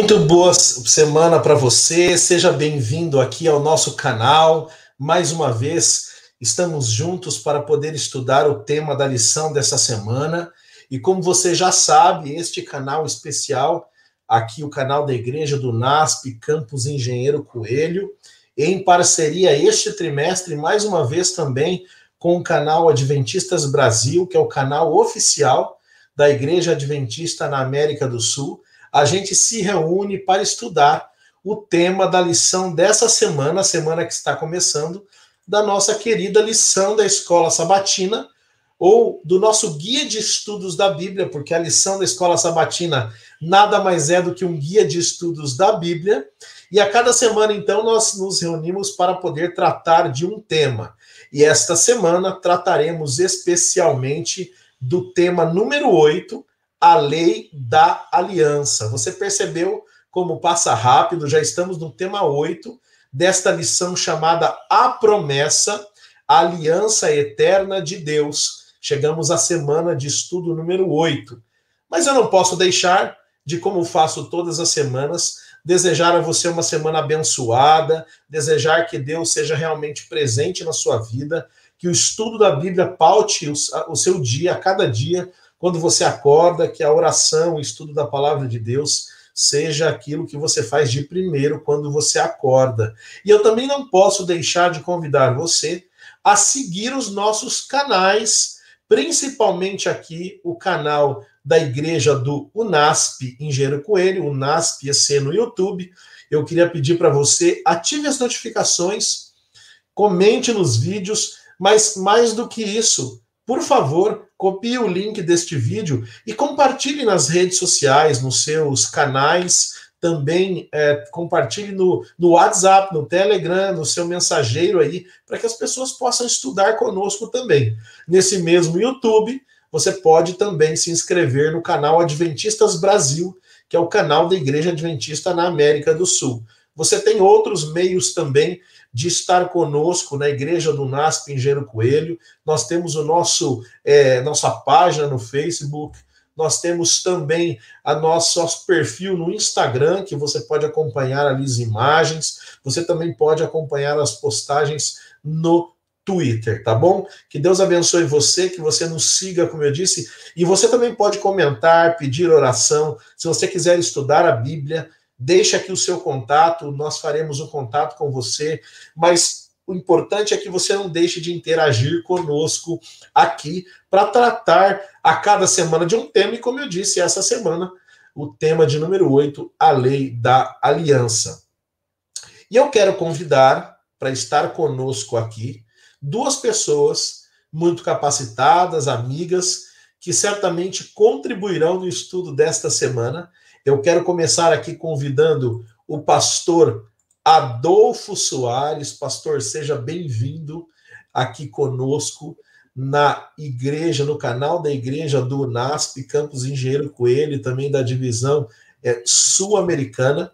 Muito boa semana para você, seja bem-vindo aqui ao nosso canal. Mais uma vez, estamos juntos para poder estudar o tema da lição dessa semana. E como você já sabe, este canal especial, aqui o canal da Igreja do NASP, Campus Engenheiro Coelho, em parceria este trimestre, mais uma vez também com o canal Adventistas Brasil, que é o canal oficial da Igreja Adventista na América do Sul a gente se reúne para estudar o tema da lição dessa semana, a semana que está começando, da nossa querida lição da Escola Sabatina, ou do nosso guia de estudos da Bíblia, porque a lição da Escola Sabatina nada mais é do que um guia de estudos da Bíblia. E a cada semana, então, nós nos reunimos para poder tratar de um tema. E esta semana trataremos especialmente do tema número 8, a lei da aliança. Você percebeu como passa rápido? Já estamos no tema 8 desta lição chamada A Promessa, a Aliança Eterna de Deus. Chegamos à semana de estudo número 8. Mas eu não posso deixar de, como faço todas as semanas, desejar a você uma semana abençoada, desejar que Deus seja realmente presente na sua vida, que o estudo da Bíblia paute o, seu dia, a cada dia, quando você acorda, que a oração, o estudo da palavra de Deus seja aquilo que você faz de primeiro quando você acorda. E eu também não posso deixar de convidar você a seguir os nossos canais, principalmente aqui o canal da igreja do UNASP Engenheiro Coelho, UNASP EC no YouTube. Eu queria pedir para você ative as notificações, comente nos vídeos, mas mais do que isso, por favor, copie o link deste vídeo e compartilhe nas redes sociais, nos seus canais, também é, compartilhe no, no WhatsApp, no Telegram, no seu mensageiro aí, para que as pessoas possam estudar conosco também. Nesse mesmo YouTube, você pode também se inscrever no canal Adventistas Brasil, que é o canal da Igreja Adventista na América do Sul. Você tem outros meios também de estar conosco na Igreja do NASP Engenheiro Coelho. Nós temos o nosso é, nossa página no Facebook. Nós temos também a nosso, nosso perfil no Instagram, que você pode acompanhar ali as imagens. Você também pode acompanhar as postagens no Twitter, tá bom? Que Deus abençoe você, que você nos siga, como eu disse, e você também pode comentar, pedir oração. Se você quiser estudar a Bíblia, Deixe aqui o seu contato, nós faremos um contato com você, mas o importante é que você não deixe de interagir conosco aqui para tratar a cada semana de um tema, e como eu disse, essa semana, o tema de número 8, a lei da aliança. E eu quero convidar para estar conosco aqui duas pessoas muito capacitadas, amigas, que certamente contribuirão no estudo desta semana eu quero começar aqui convidando o pastor Adolfo Soares. Pastor, seja bem-vindo aqui conosco na igreja, no canal da igreja do NASP, Campos Engenheiro Coelho, também da divisão é, sul-americana.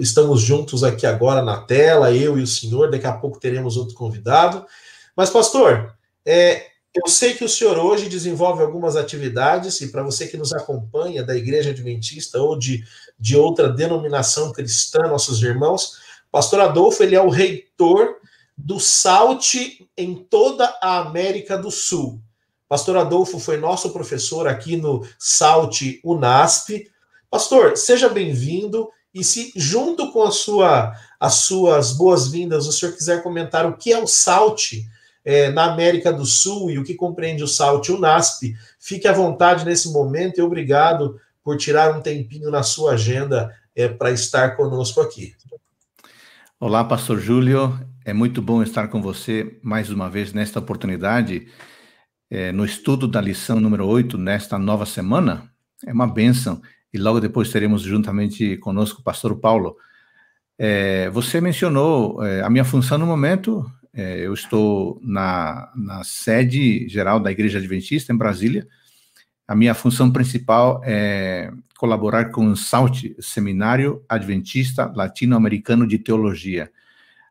Estamos juntos aqui agora na tela, eu e o senhor. Daqui a pouco teremos outro convidado. Mas, pastor, é, eu sei que o senhor hoje desenvolve algumas atividades, e para você que nos acompanha da Igreja Adventista ou de, de outra denominação cristã, nossos irmãos, Pastor Adolfo ele é o reitor do SALT em toda a América do Sul. Pastor Adolfo foi nosso professor aqui no SALT UNASP. Pastor, seja bem-vindo e se junto com a sua, as suas boas-vindas o senhor quiser comentar o que é o SALT, é, na América do Sul e o que compreende o SALT e o NASP, fique à vontade nesse momento e obrigado por tirar um tempinho na sua agenda é, para estar conosco aqui. Olá, Pastor Júlio. É muito bom estar com você mais uma vez nesta oportunidade, é, no estudo da lição número 8, nesta nova semana. É uma bênção. E logo depois teremos juntamente conosco o pastor Paulo. É, você mencionou é, a minha função no momento, é, eu estou na, na sede geral da Igreja Adventista, em Brasília. A minha função principal é colaborar com o SALT, Seminário Adventista Latino-Americano de Teologia.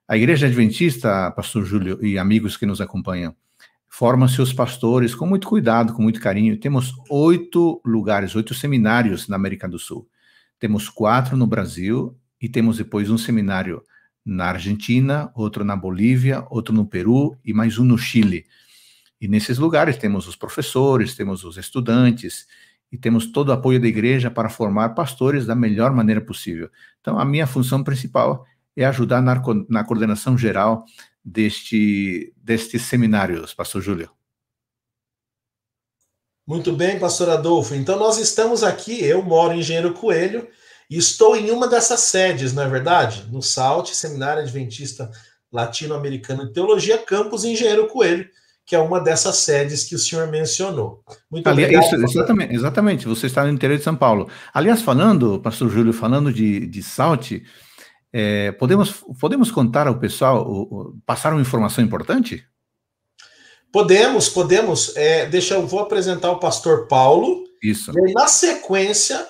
A Igreja Adventista, Pastor Júlio e amigos que nos acompanham, forma seus pastores com muito cuidado, com muito carinho. Temos oito lugares, oito seminários na América do Sul. Temos quatro no Brasil e temos depois um seminário na Argentina, outro na Bolívia, outro no Peru e mais um no Chile. E nesses lugares temos os professores, temos os estudantes e temos todo o apoio da igreja para formar pastores da melhor maneira possível. Então, a minha função principal é ajudar na, na coordenação geral deste, destes seminários, Pastor Júlio. Muito bem, Pastor Adolfo. Então, nós estamos aqui, eu moro em Engenheiro Coelho, e estou em uma dessas sedes, não é verdade? No SALT, Seminário Adventista Latino-Americano de Teologia, Campus Engenheiro Coelho que é uma dessas sedes que o senhor mencionou. Muito Aliás, obrigado. Isso, exatamente, exatamente, você está no interior de São Paulo. Aliás, falando, pastor Júlio, falando de, de Salte, é, podemos, podemos contar ao pessoal, o, o, passar uma informação importante? Podemos, podemos. É, deixa eu vou apresentar o pastor Paulo. Isso. E aí, na sequência,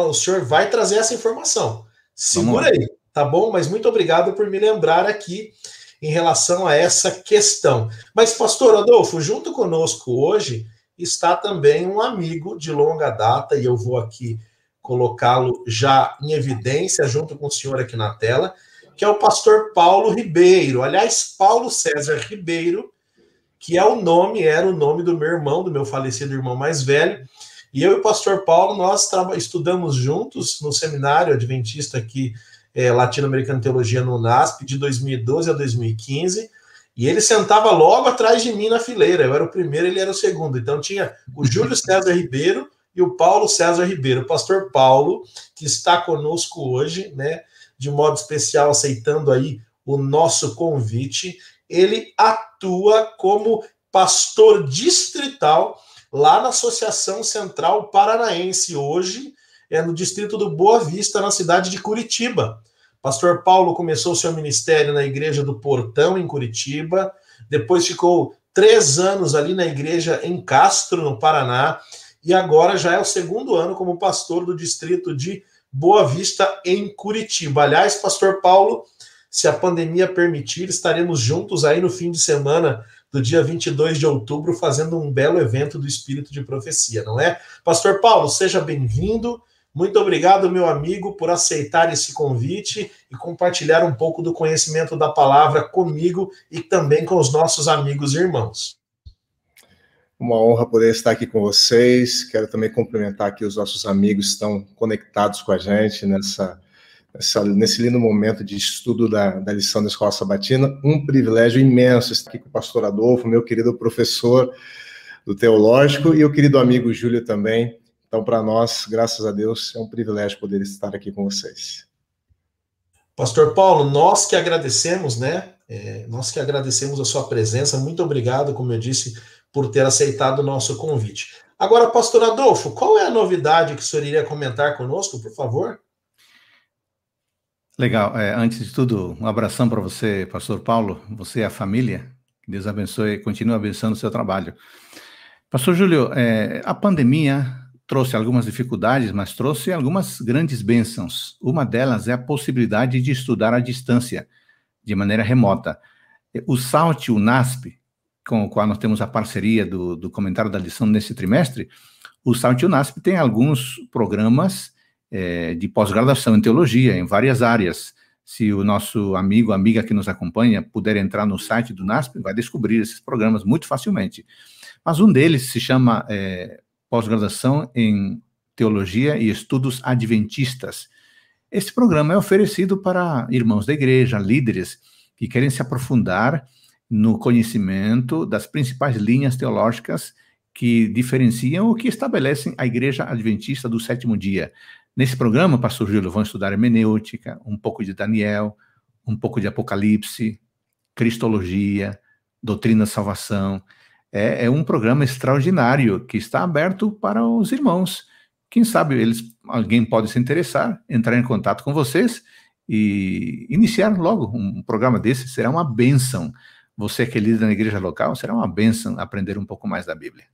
o senhor vai trazer essa informação. Segura aí, tá bom? Mas muito obrigado por me lembrar aqui em relação a essa questão. Mas, pastor Adolfo, junto conosco hoje está também um amigo de longa data, e eu vou aqui colocá-lo já em evidência, junto com o senhor aqui na tela, que é o pastor Paulo Ribeiro. Aliás, Paulo César Ribeiro, que é o nome, era o nome do meu irmão, do meu falecido irmão mais velho. E eu e o pastor Paulo, nós estudamos juntos no seminário adventista aqui é, Latino-Americana Teologia no NASP de 2012 a 2015. E ele sentava logo atrás de mim na fileira. Eu era o primeiro, ele era o segundo. Então tinha o Júlio César Ribeiro e o Paulo César Ribeiro. O pastor Paulo, que está conosco hoje, né, de modo especial, aceitando aí o nosso convite, ele atua como pastor distrital lá na Associação Central Paranaense hoje, é no distrito do Boa Vista, na cidade de Curitiba. Pastor Paulo começou seu ministério na igreja do Portão, em Curitiba, depois ficou três anos ali na igreja em Castro, no Paraná, e agora já é o segundo ano como pastor do distrito de Boa Vista, em Curitiba. Aliás, Pastor Paulo, se a pandemia permitir, estaremos juntos aí no fim de semana do dia 22 de outubro, fazendo um belo evento do Espírito de Profecia, não é? Pastor Paulo, seja bem-vindo. Muito obrigado, meu amigo, por aceitar esse convite e compartilhar um pouco do conhecimento da palavra comigo e também com os nossos amigos e irmãos. Uma honra poder estar aqui com vocês. Quero também cumprimentar aqui os nossos amigos que estão conectados com a gente nessa, nessa nesse lindo momento de estudo da, da lição da Escola Sabatina. Um privilégio imenso estar aqui com o pastor Adolfo, meu querido professor do Teológico, e o querido amigo Júlio também então, para nós, graças a Deus, é um privilégio poder estar aqui com vocês. Pastor Paulo, nós que agradecemos, né? É, nós que agradecemos a sua presença. Muito obrigado, como eu disse, por ter aceitado o nosso convite. Agora, Pastor Adolfo, qual é a novidade que o senhor iria comentar conosco, por favor? Legal. É, antes de tudo, um abração para você, Pastor Paulo, você e a família. Que Deus abençoe e continue abençoando o seu trabalho. Pastor Júlio, é, a pandemia trouxe algumas dificuldades, mas trouxe algumas grandes bênçãos. Uma delas é a possibilidade de estudar à distância, de maneira remota. O SALT, o NASP, com o qual nós temos a parceria do, do comentário da lição nesse trimestre, o SALT e o NASP tem alguns programas é, de pós-graduação em teologia, em várias áreas. Se o nosso amigo, amiga que nos acompanha, puder entrar no site do NASP, vai descobrir esses programas muito facilmente. Mas um deles se chama é, pós-graduação em Teologia e Estudos Adventistas. Esse programa é oferecido para irmãos da igreja, líderes que querem se aprofundar no conhecimento das principais linhas teológicas que diferenciam ou que estabelecem a igreja adventista do sétimo dia. Nesse programa, pastor Júlio, vão estudar hermenêutica, um pouco de Daniel, um pouco de Apocalipse, Cristologia, doutrina da salvação, é, é um programa extraordinário que está aberto para os irmãos. Quem sabe eles, alguém pode se interessar, entrar em contato com vocês e iniciar logo um programa desse. Será uma benção. Você que é líder na igreja local, será uma benção aprender um pouco mais da Bíblia.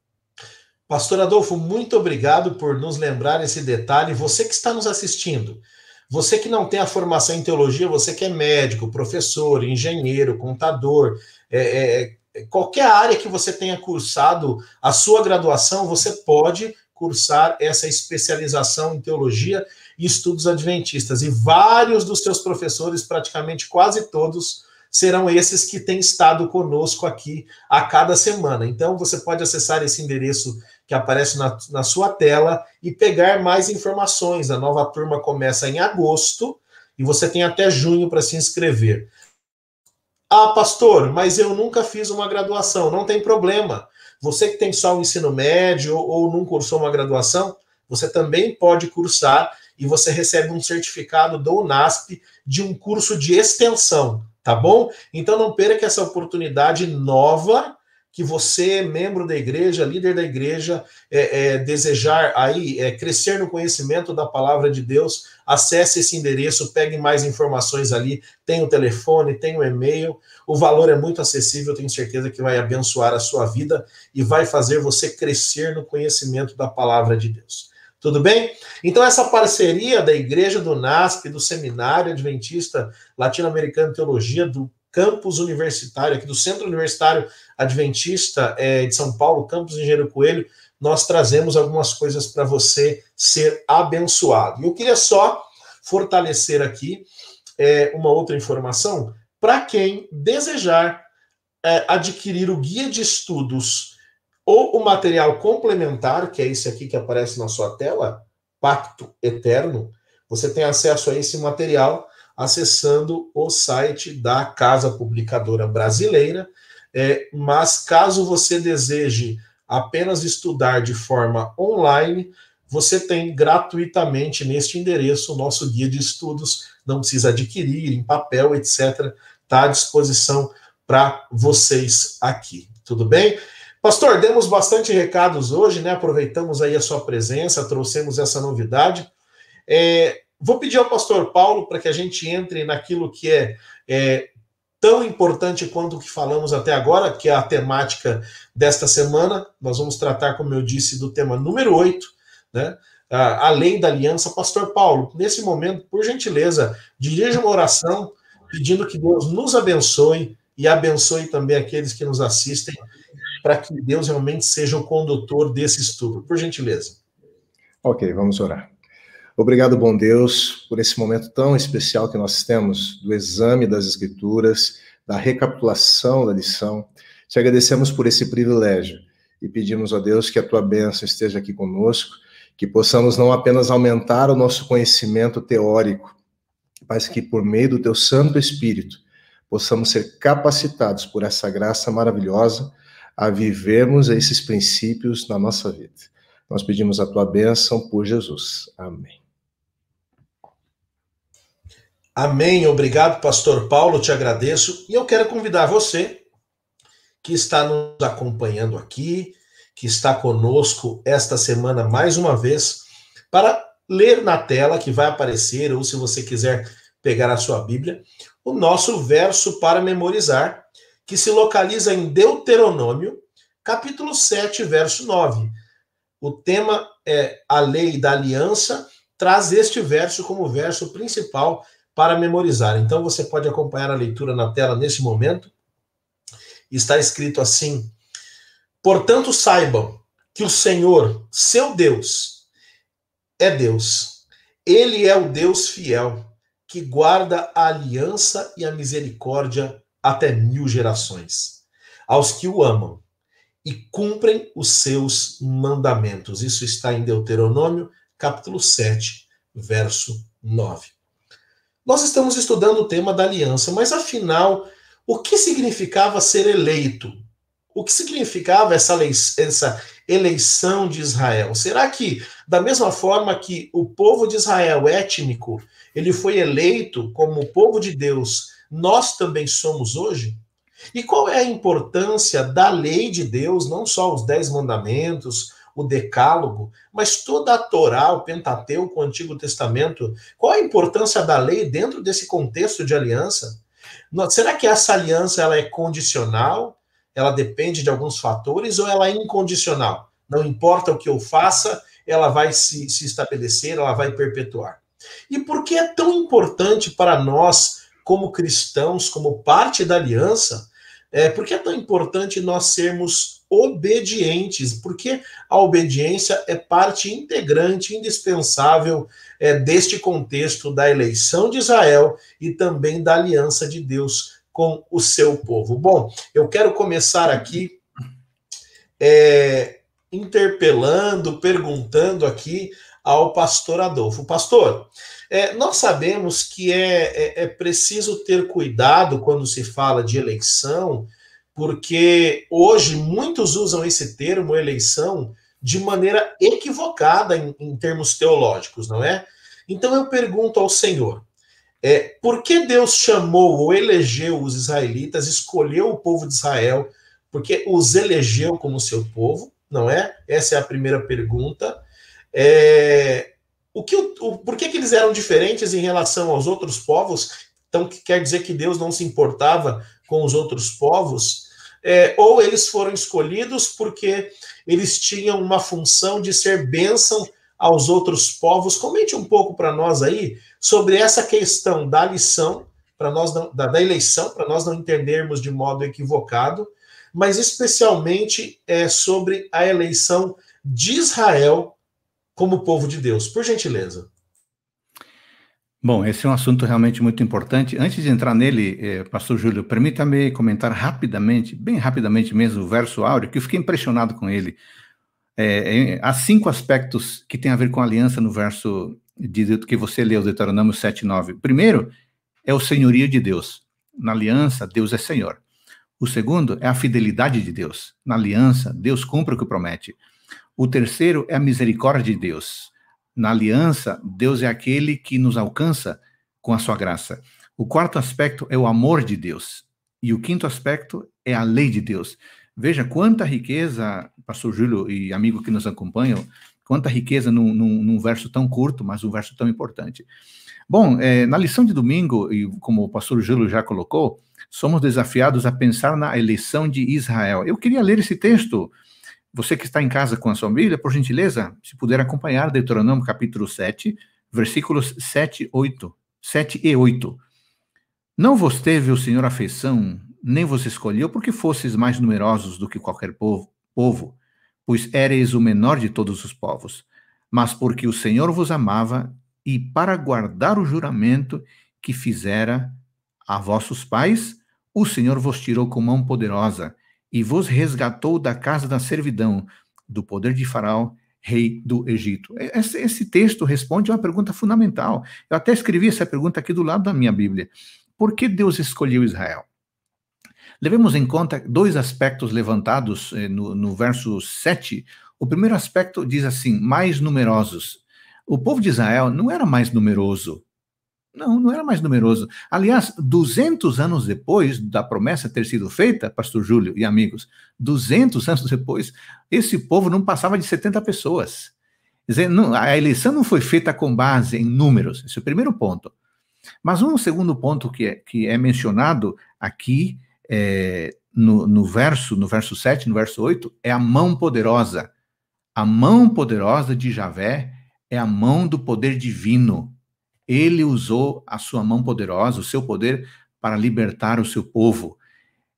Pastor Adolfo, muito obrigado por nos lembrar esse detalhe. Você que está nos assistindo, você que não tem a formação em teologia, você que é médico, professor, engenheiro, contador, é, é, qualquer área que você tenha cursado a sua graduação, você pode cursar essa especialização em teologia. e estudos adventistas. E vários dos seus professores, praticamente quase todos, serão esses que têm estado conosco aqui a cada semana. Então, você pode acessar esse endereço que aparece na, na sua tela e pegar mais informações. A nova turma começa em agosto e você tem até junho para se inscrever. Ah, pastor, mas eu nunca fiz uma graduação. Não tem problema. Você que tem só o ensino médio ou, ou não cursou uma graduação, você também pode cursar e você recebe um certificado do UNASP de um curso de extensão, tá bom? Então não perca essa oportunidade nova que você, membro da igreja, líder da igreja, é, é, desejar aí é, crescer no conhecimento da palavra de Deus, acesse esse endereço, pegue mais informações ali, tem o telefone, tem o e-mail, o valor é muito acessível, tenho certeza que vai abençoar a sua vida e vai fazer você crescer no conhecimento da palavra de Deus. Tudo bem? Então, essa parceria da Igreja do NASP, do Seminário Adventista Latino-Americano Teologia, do campus universitário, aqui do Centro Universitário Adventista é, de São Paulo, campus Engenheiro Coelho, nós trazemos algumas coisas para você ser abençoado. E eu queria só fortalecer aqui é, uma outra informação para quem desejar é, adquirir o guia de estudos ou o material complementar, que é esse aqui que aparece na sua tela, Pacto Eterno, você tem acesso a esse material acessando o site da Casa Publicadora Brasileira. É, mas caso você deseje apenas estudar de forma online, você tem gratuitamente neste endereço o nosso guia de estudos, não precisa adquirir em papel, etc. Está à disposição para vocês aqui. Tudo bem? Pastor, demos bastante recados hoje, né? Aproveitamos aí a sua presença, trouxemos essa novidade. É, vou pedir ao pastor Paulo para que a gente entre naquilo que é, é tão importante quanto o que falamos até agora, que é a temática desta semana. Nós vamos tratar, como eu disse, do tema número 8, né? A, lei da aliança. Pastor Paulo, nesse momento, por gentileza, dirija uma oração pedindo que Deus nos abençoe e abençoe também aqueles que nos assistem, para que Deus realmente seja o condutor desse estudo. Por gentileza. Ok, vamos orar. Obrigado, bom Deus, por esse momento tão especial que nós temos do exame das Escrituras, da recapitulação da lição. Te agradecemos por esse privilégio e pedimos a Deus que a tua bênção esteja aqui conosco, que possamos não apenas aumentar o nosso conhecimento teórico, mas que por meio do teu Santo Espírito possamos ser capacitados por essa graça maravilhosa a vivermos esses princípios na nossa vida. Nós pedimos a tua bênção por Jesus. Amém. Amém. Obrigado, pastor Paulo, te agradeço. E eu quero convidar você que está nos acompanhando aqui, que está conosco esta semana mais uma vez, para ler na tela que vai aparecer, ou se você quiser pegar a sua Bíblia, o nosso verso para memorizar, que se localiza em Deuteronômio, capítulo 7, verso 9. O tema é a lei da aliança, traz este verso como verso principal para memorizar. Então você pode acompanhar a leitura na tela nesse momento. Está escrito assim: Portanto, saibam que o Senhor, seu Deus, é Deus. Ele é o Deus fiel, que guarda a aliança e a misericórdia até mil gerações, aos que o amam e cumprem os seus mandamentos. Isso está em Deuteronômio, capítulo 7, verso 9. Nós estamos estudando o tema da aliança, mas afinal, o que significava ser eleito? O que significava essa, lei, essa eleição de Israel? Será que, da mesma forma que o povo de Israel étnico, ele foi eleito como o povo de Deus, nós também somos hoje? E qual é a importância da lei de Deus, não só os dez mandamentos, o Decálogo, mas toda a Torá, o Pentateuco, o Antigo Testamento, qual a importância da lei dentro desse contexto de aliança? Será que essa aliança ela é condicional? Ela depende de alguns fatores ou ela é incondicional? Não importa o que eu faça, ela vai se, se estabelecer, ela vai perpetuar. E por que é tão importante para nós, como cristãos, como parte da aliança, é, por que é tão importante nós sermos obedientes, porque a obediência é parte integrante, indispensável é, deste contexto da eleição de Israel e também da aliança de Deus com o seu povo. Bom, eu quero começar aqui é, interpelando, perguntando aqui ao pastor Adolfo. Pastor, é, nós sabemos que é, é, é preciso ter cuidado quando se fala de eleição, porque hoje muitos usam esse termo eleição de maneira equivocada em, em termos teológicos, não é? Então eu pergunto ao Senhor, é, por que Deus chamou ou elegeu os israelitas, escolheu o povo de Israel, porque os elegeu como seu povo, não é? Essa é a primeira pergunta. É, o que, o, por que, que eles eram diferentes em relação aos outros povos? Então, quer dizer que Deus não se importava com os outros povos? É, ou eles foram escolhidos porque eles tinham uma função de ser bênção aos outros povos. Comente um pouco para nós aí sobre essa questão da lição, para nós não, da, da, eleição, para nós não entendermos de modo equivocado, mas especialmente é, sobre a eleição de Israel como povo de Deus. Por gentileza. Bom, esse é um assunto realmente muito importante. Antes de entrar nele, eh, Pastor Júlio, permita-me comentar rapidamente, bem rapidamente mesmo, o verso áureo, que eu fiquei impressionado com ele. É, há cinco aspectos que têm a ver com a aliança no verso de, que você leu, Deuteronômio 7, 9. O primeiro é o senhorio de Deus. Na aliança, Deus é Senhor. O segundo é a fidelidade de Deus. Na aliança, Deus cumpre o que promete. O terceiro é a misericórdia de Deus. Na aliança, Deus é aquele que nos alcança com a sua graça. O quarto aspecto é o amor de Deus. E o quinto aspecto é a lei de Deus. Veja quanta riqueza, pastor Júlio e amigo que nos acompanham, quanta riqueza num, num, num verso tão curto, mas um verso tão importante. Bom, é, na lição de domingo, e como o pastor Júlio já colocou, somos desafiados a pensar na eleição de Israel. Eu queria ler esse texto você que está em casa com a sua Bíblia, por gentileza, se puder acompanhar Deuteronômio capítulo 7, versículos 7, 8, 7 e 8. Não vos teve o Senhor afeição, nem vos escolheu, porque fosseis mais numerosos do que qualquer povo, povo, pois éreis o menor de todos os povos, mas porque o Senhor vos amava e para guardar o juramento que fizera a vossos pais, o Senhor vos tirou com mão poderosa e vos resgatou da casa da servidão, do poder de Faraó, rei do Egito. Esse, esse, texto responde a uma pergunta fundamental. Eu até escrevi essa pergunta aqui do lado da minha Bíblia. Por que Deus escolheu Israel? Levemos em conta dois aspectos levantados eh, no, no verso 7. O primeiro aspecto diz assim: mais numerosos. O povo de Israel não era mais numeroso não, não era mais numeroso. Aliás, 200 anos depois da promessa ter sido feita, pastor Júlio e amigos, 200 anos depois, esse povo não passava de 70 pessoas. Quer dizer, não, a eleição não foi feita com base em números, esse é o primeiro ponto. Mas um segundo ponto que é, que é mencionado aqui é, no, no verso, no verso 7, no verso 8, é a mão poderosa. A mão poderosa de Javé é a mão do poder divino ele usou a sua mão poderosa, o seu poder, para libertar o seu povo.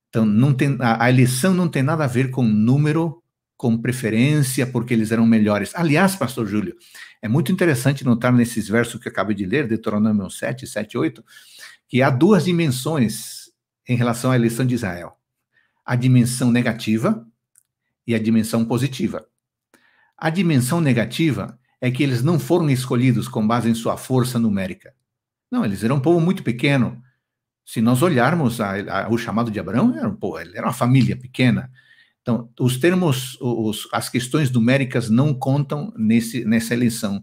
Então, não tem, a, a eleição não tem nada a ver com número, com preferência, porque eles eram melhores. Aliás, pastor Júlio, é muito interessante notar nesses versos que eu acabei de ler, Deuteronômio 7, 7, 8, que há duas dimensões em relação à eleição de Israel: a dimensão negativa e a dimensão positiva. A dimensão negativa é que eles não foram escolhidos com base em sua força numérica. Não, eles eram um povo muito pequeno. Se nós olharmos a, a, o chamado de Abraão, era um povo, era uma família pequena. Então, os termos, os, as questões numéricas não contam nesse, nessa eleição.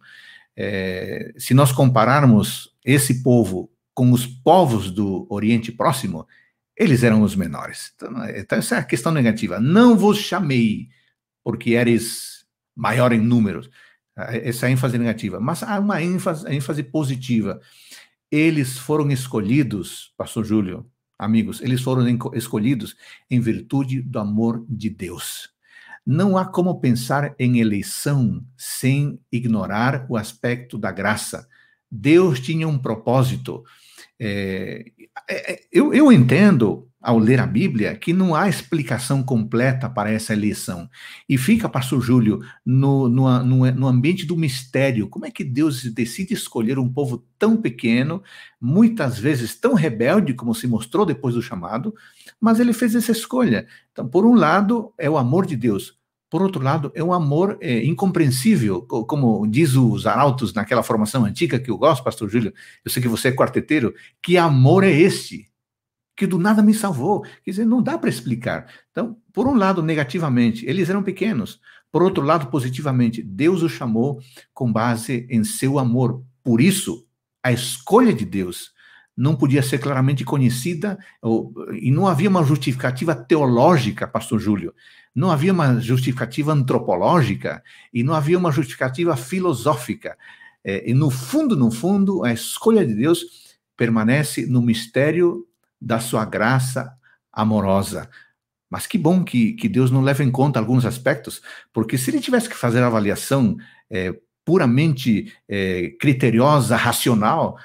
É, se nós compararmos esse povo com os povos do Oriente Próximo, eles eram os menores. Então, então essa é a questão negativa. Não vos chamei porque eres maior em números essa ênfase negativa, mas há uma ênfase, ênfase positiva. Eles foram escolhidos, pastor Júlio, amigos, eles foram escolhidos em virtude do amor de Deus. Não há como pensar em eleição sem ignorar o aspecto da graça. Deus tinha um propósito. É, é, é eu, eu entendo ao ler a Bíblia, que não há explicação completa para essa eleição. E fica, pastor Júlio, no, no, no, no, ambiente do mistério. Como é que Deus decide escolher um povo tão pequeno, muitas vezes tão rebelde, como se mostrou depois do chamado, mas ele fez essa escolha. Então, por um lado, é o amor de Deus. Por outro lado, é um amor é, incompreensível, como diz os arautos naquela formação antiga que eu gosto, pastor Júlio. Eu sei que você é quarteteiro. Que amor é este? Que do nada me salvou. Quer dizer, não dá para explicar. Então, por um lado, negativamente, eles eram pequenos. Por outro lado, positivamente, Deus os chamou com base em seu amor. Por isso, a escolha de Deus não podia ser claramente conhecida, ou, e não havia uma justificativa teológica, pastor Júlio. Não havia uma justificativa antropológica e não havia uma justificativa filosófica. É, e no fundo, no fundo, a escolha de Deus permanece no mistério da sua graça amorosa. Mas que bom que, que Deus não leva em conta alguns aspectos, porque se ele tivesse que fazer a avaliação é, puramente é, criteriosa, racional,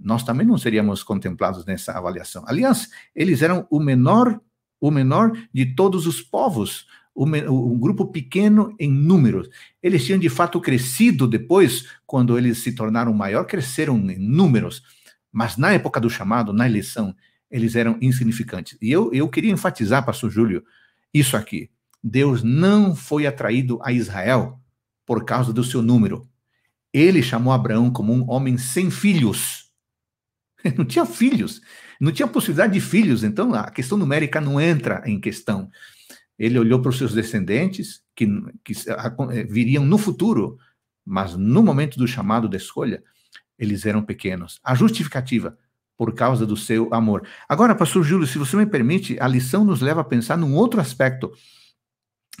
nós também não seríamos contemplados nessa avaliação. Aliás, eles eram o menor, o menor de todos os povos, um grupo pequeno em números. Eles tinham de fato crescido depois, quando eles se tornaram maior, cresceram em números. Mas na época do chamado, na eleição, eles eram insignificantes. E eu, eu queria enfatizar, pastor Júlio, isso aqui. Deus não foi atraído a Israel por causa do seu número. Ele chamou Abraão como um homem sem filhos. Não tinha filhos, não tinha possibilidade de filhos, então a questão numérica não entra em questão. Ele olhou para os seus descendentes, que, que viriam no futuro, mas no momento do chamado da escolha, eles eram pequenos. A justificativa por causa do seu amor. Agora, pastor Júlio, se você me permite, a lição nos leva a pensar num outro aspecto.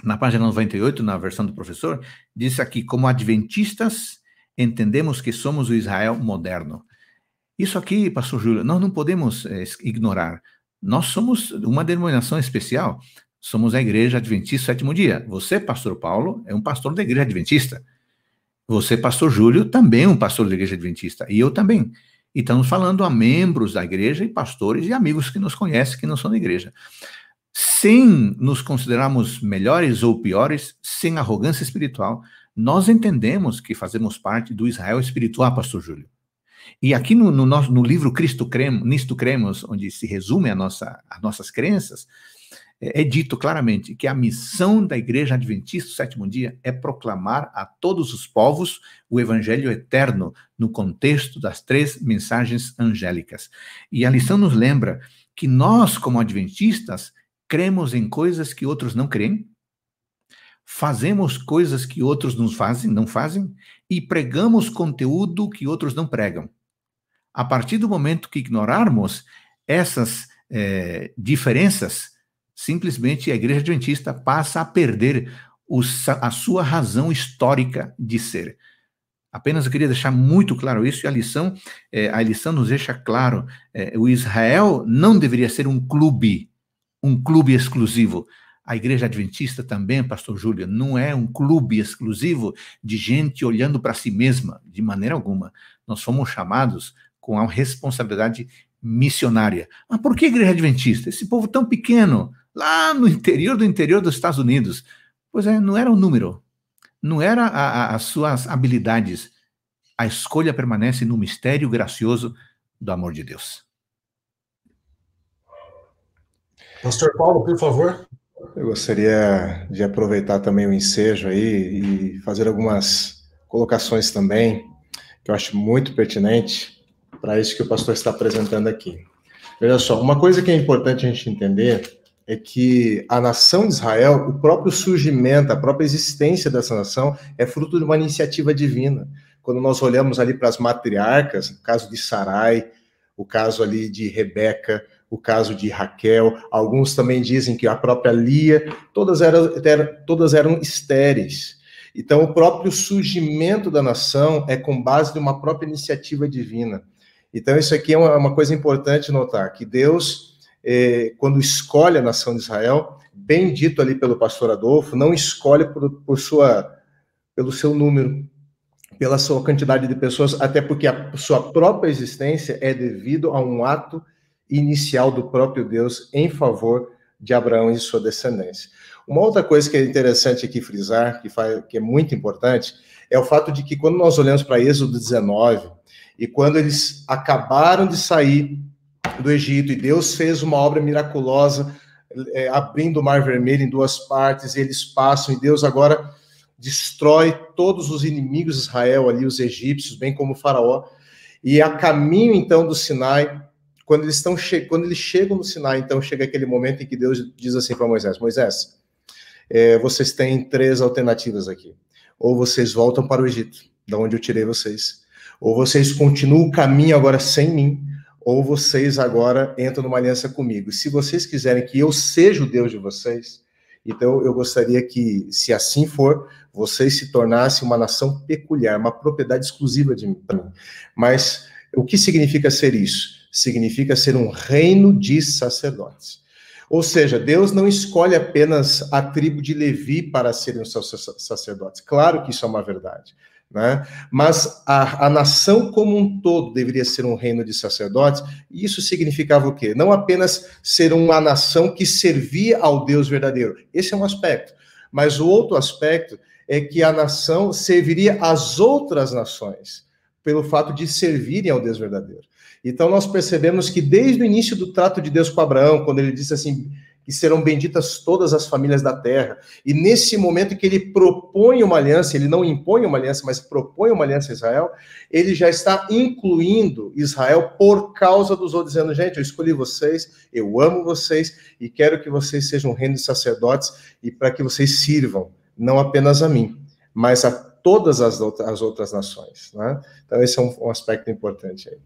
Na página 98, na versão do professor, diz aqui: como adventistas, entendemos que somos o Israel moderno. Isso aqui, pastor Júlio, nós não podemos é, ignorar. Nós somos uma denominação especial. Somos a Igreja Adventista Sétimo Dia. Você, pastor Paulo, é um pastor da Igreja Adventista. Você, pastor Júlio, também é um pastor da Igreja Adventista. E eu também. E estamos falando a membros da igreja e pastores e amigos que nos conhecem que não são da igreja. Sem nos considerarmos melhores ou piores, sem arrogância espiritual, nós entendemos que fazemos parte do Israel espiritual, pastor Júlio. E aqui no, no, nosso, no livro Cristo Cremos, Nisto Cremos, onde se resume a nossa, as nossas crenças, é, é dito claramente que a missão da Igreja Adventista do Sétimo Dia é proclamar a todos os povos o Evangelho eterno no contexto das três mensagens angélicas. E a lição nos lembra que nós, como adventistas, cremos em coisas que outros não creem, fazemos coisas que outros não fazem, não fazem e pregamos conteúdo que outros não pregam. A partir do momento que ignorarmos essas é, diferenças, simplesmente a igreja adventista passa a perder a sua razão histórica de ser. Apenas eu queria deixar muito claro isso, e a lição, é, a lição nos deixa claro, é, o Israel não deveria ser um clube, um clube exclusivo. A igreja adventista também, pastor Júlio, não é um clube exclusivo de gente olhando para si mesma, de maneira alguma. Nós fomos chamados com a responsabilidade missionária. Mas por que igreja adventista? Esse povo tão pequeno, lá no interior do interior dos Estados Unidos. Pois é, não era o número, não era a, a, as suas habilidades. A escolha permanece no mistério gracioso do amor de Deus. Pastor Paulo, por favor. Eu gostaria de aproveitar também o ensejo aí e fazer algumas colocações também, que eu acho muito pertinente para isso que o pastor está apresentando aqui. Veja só, uma coisa que é importante a gente entender é que a nação de Israel, o próprio surgimento, a própria existência dessa nação é fruto de uma iniciativa divina. Quando nós olhamos ali para as matriarcas, o caso de Sarai, o caso ali de Rebeca, o caso de Raquel, alguns também dizem que a própria Lia, todas eram, todas eram estéreis. Então, o próprio surgimento da nação é com base de uma própria iniciativa divina. Então, isso aqui é uma coisa importante notar, que Deus é, quando escolhe a nação de Israel, bem dito ali pelo pastor Adolfo, não escolhe por, por sua, pelo seu número, pela sua quantidade de pessoas, até porque a sua própria existência é devido a um ato inicial do próprio Deus em favor de Abraão e sua descendência. Uma outra coisa que é interessante aqui frisar, que, faz, que é muito importante, é o fato de que quando nós olhamos para Êxodo 19, e quando eles acabaram de sair do Egito, e Deus fez uma obra miraculosa, é, abrindo o Mar Vermelho em duas partes, e eles passam, e Deus agora destrói todos os inimigos de Israel ali, os egípcios, bem como o faraó, e a caminho então do Sinai, quando eles estão quando eles chegam no Sinai, então chega aquele momento em que Deus diz assim para Moisés: Moisés, é, vocês têm três alternativas aqui. Ou vocês voltam para o Egito, da onde eu tirei vocês, ou vocês continuam o caminho agora sem mim, ou vocês agora entram numa aliança comigo. Se vocês quiserem que eu seja o Deus de vocês, então eu gostaria que, se assim for, vocês se tornassem uma nação peculiar, uma propriedade exclusiva de mim. Mas o que significa ser isso? Significa ser um reino de sacerdotes. Ou seja, Deus não escolhe apenas a tribo de Levi para serem os seus sacerdotes. Claro que isso é uma verdade. Né? Mas a, a, nação como um todo deveria ser um reino de sacerdotes, e isso significava o quê? Não apenas ser uma nação que servia ao Deus verdadeiro, esse é um aspecto, mas o outro aspecto é que a nação serviria às outras nações, pelo fato de servirem ao Deus verdadeiro. Então nós percebemos que desde o início do trato de Deus com Abraão, quando ele disse assim: que serão benditas todas as famílias da terra. E nesse momento que ele propõe uma aliança, ele não impõe uma aliança, mas propõe uma aliança a Israel, ele já está incluindo Israel por causa dos outros, dizendo: gente, eu escolhi vocês, eu amo vocês e quero que vocês sejam um reino de sacerdotes e para que vocês sirvam, não apenas a mim, mas a todas as, as outras nações. Né? Então, esse é um aspecto importante aí.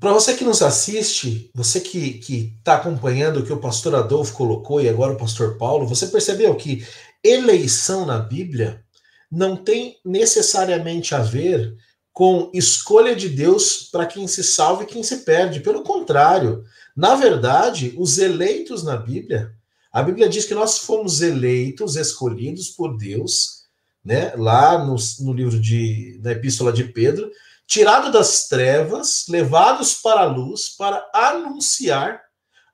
Para você que nos assiste, você que está acompanhando o que o pastor Adolfo colocou e agora o pastor Paulo, você percebeu que eleição na Bíblia não tem necessariamente a ver com escolha de Deus para quem se salva e quem se perde. Pelo contrário, na verdade, os eleitos na Bíblia, a Bíblia diz que nós fomos eleitos, escolhidos por Deus, né? Lá no, no livro de, na Epístola de Pedro, tirado das trevas, levados para a luz, para anunciar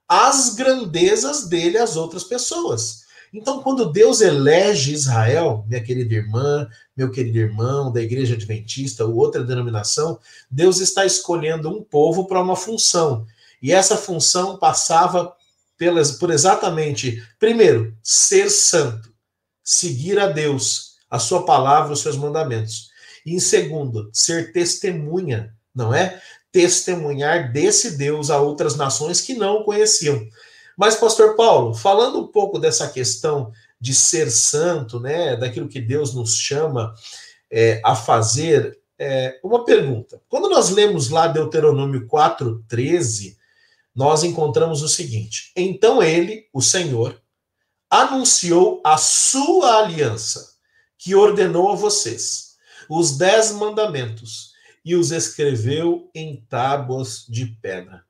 as grandezas dele às outras pessoas. Então, quando Deus elege Israel, minha querida irmã, meu querido irmão da igreja adventista ou outra denominação, Deus está escolhendo um povo para uma função. E essa função passava pelas, por exatamente, primeiro, ser santo, seguir a Deus, a sua palavra, os seus mandamentos. E em segundo, ser testemunha, não é? Testemunhar desse Deus a outras nações que não o conheciam. Mas, pastor Paulo, falando um pouco dessa questão de ser santo, né, daquilo que Deus nos chama é, a fazer, é, uma pergunta. Quando nós lemos lá Deuteronômio 4,13, nós encontramos o seguinte: Então ele, o Senhor, anunciou a sua aliança, que ordenou a vocês os dez mandamentos e os escreveu em tábuas de pedra.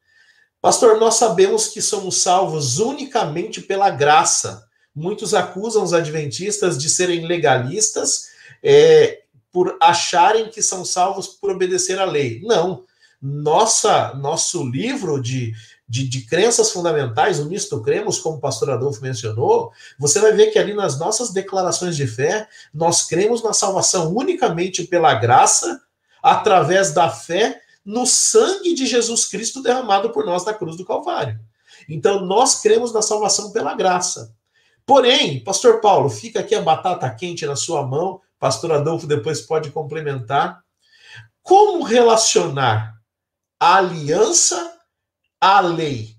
Pastor, nós sabemos que somos salvos unicamente pela graça. Muitos acusam os adventistas de serem legalistas é, por acharem que são salvos por obedecer à lei. Não. Nossa, nosso livro de, de, de crenças fundamentais, o Nisto Cremos, como o pastor Adolfo mencionou, você vai ver que ali nas nossas declarações de fé, nós cremos na salvação unicamente pela graça, através da fé no sangue de Jesus Cristo derramado por nós na cruz do Calvário. Então, nós cremos na salvação pela graça. Porém, pastor Paulo, fica aqui a batata quente na sua mão, pastor Adolfo depois pode complementar. Como relacionar a aliança a lei.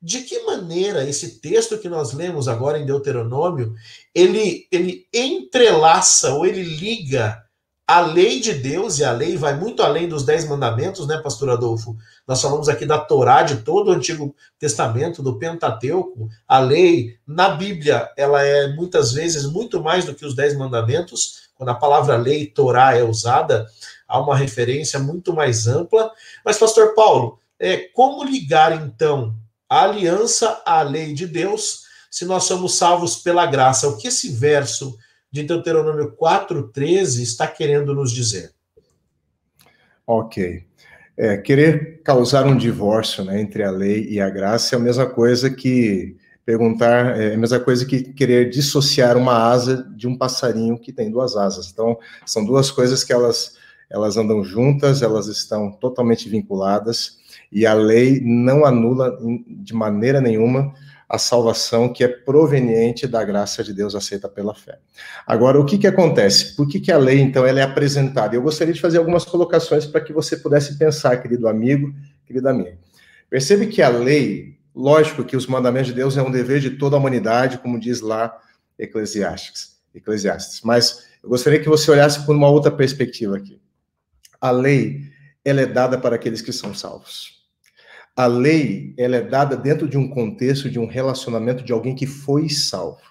De que maneira esse texto que nós lemos agora em Deuteronômio, ele, ele entrelaça ou ele liga a lei de Deus, e a lei vai muito além dos dez mandamentos, né, pastor Adolfo? Nós falamos aqui da Torá, de todo o Antigo Testamento, do Pentateuco. A lei, na Bíblia, ela é muitas vezes muito mais do que os dez mandamentos. Quando a palavra lei, Torá, é usada, há uma referência muito mais ampla. Mas, pastor Paulo, é, como ligar, então, a aliança à lei de Deus se nós somos salvos pela graça? O que esse verso de Deuteronômio 4,13 está querendo nos dizer? Ok. É, querer causar um divórcio né, entre a lei e a graça é a mesma coisa que perguntar, é a mesma coisa que querer dissociar uma asa de um passarinho que tem duas asas. Então, são duas coisas que elas, elas andam juntas, elas estão totalmente vinculadas, e a lei não anula de maneira nenhuma a salvação que é proveniente da graça de Deus aceita pela fé. Agora, o que, que acontece? Por que, que a lei, então, ela é apresentada? Eu gostaria de fazer algumas colocações para que você pudesse pensar, querido amigo, querida amiga. Percebe que a lei, lógico que os mandamentos de Deus é um dever de toda a humanidade, como diz lá Eclesiastes, Eclesiastes. Mas eu gostaria que você olhasse por uma outra perspectiva aqui. A lei, ela é dada para aqueles que são salvos a lei ela é dada dentro de um contexto de um relacionamento de alguém que foi salvo.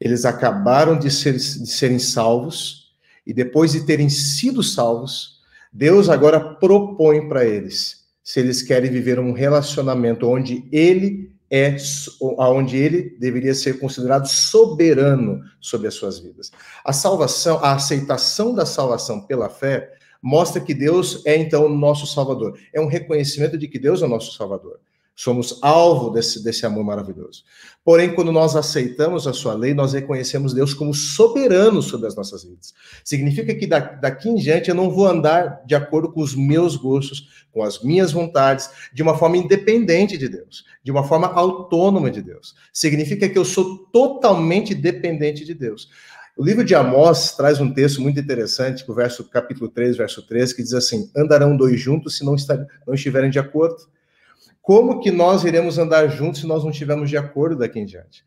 Eles acabaram de, ser, de serem salvos e depois de terem sido salvos, Deus agora propõe para eles se eles querem viver um relacionamento onde ele é onde ele deveria ser considerado soberano sobre as suas vidas. A salvação, a aceitação da salvação pela fé mostra que Deus é então o nosso Salvador. É um reconhecimento de que Deus é o nosso Salvador. Somos alvo desse, desse amor maravilhoso. Porém, quando nós aceitamos a sua lei, nós reconhecemos Deus como soberano sobre as nossas vidas. Significa que daqui em diante eu não vou andar de acordo com os meus gostos, com as minhas vontades, de uma forma independente de Deus, de uma forma autônoma de Deus. Significa que eu sou totalmente dependente de Deus. O livro de Amós traz um texto muito interessante, o verso capítulo 3, verso 3, que diz assim: "Andarão dois juntos se não, estar, não estiverem de acordo". Como que nós iremos andar juntos se nós não estivermos de acordo daqui em diante?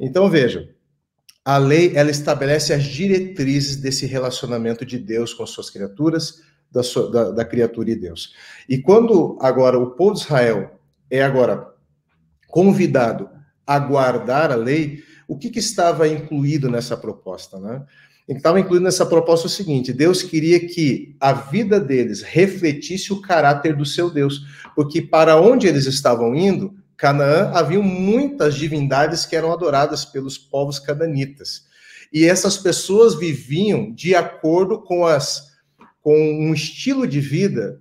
Então veja, a lei ela estabelece as diretrizes desse relacionamento de Deus com as suas criaturas, da, sua, da, da criatura e Deus. E quando agora o povo de Israel é agora convidado a guardar a lei, o que, que estava incluído nessa proposta, né? Estava incluído nessa proposta o seguinte: Deus queria que a vida deles refletisse o caráter do seu Deus, porque para onde eles estavam indo, Canaã, haviam muitas divindades que eram adoradas pelos povos cananitas. E essas pessoas viviam de acordo com as com um estilo de vida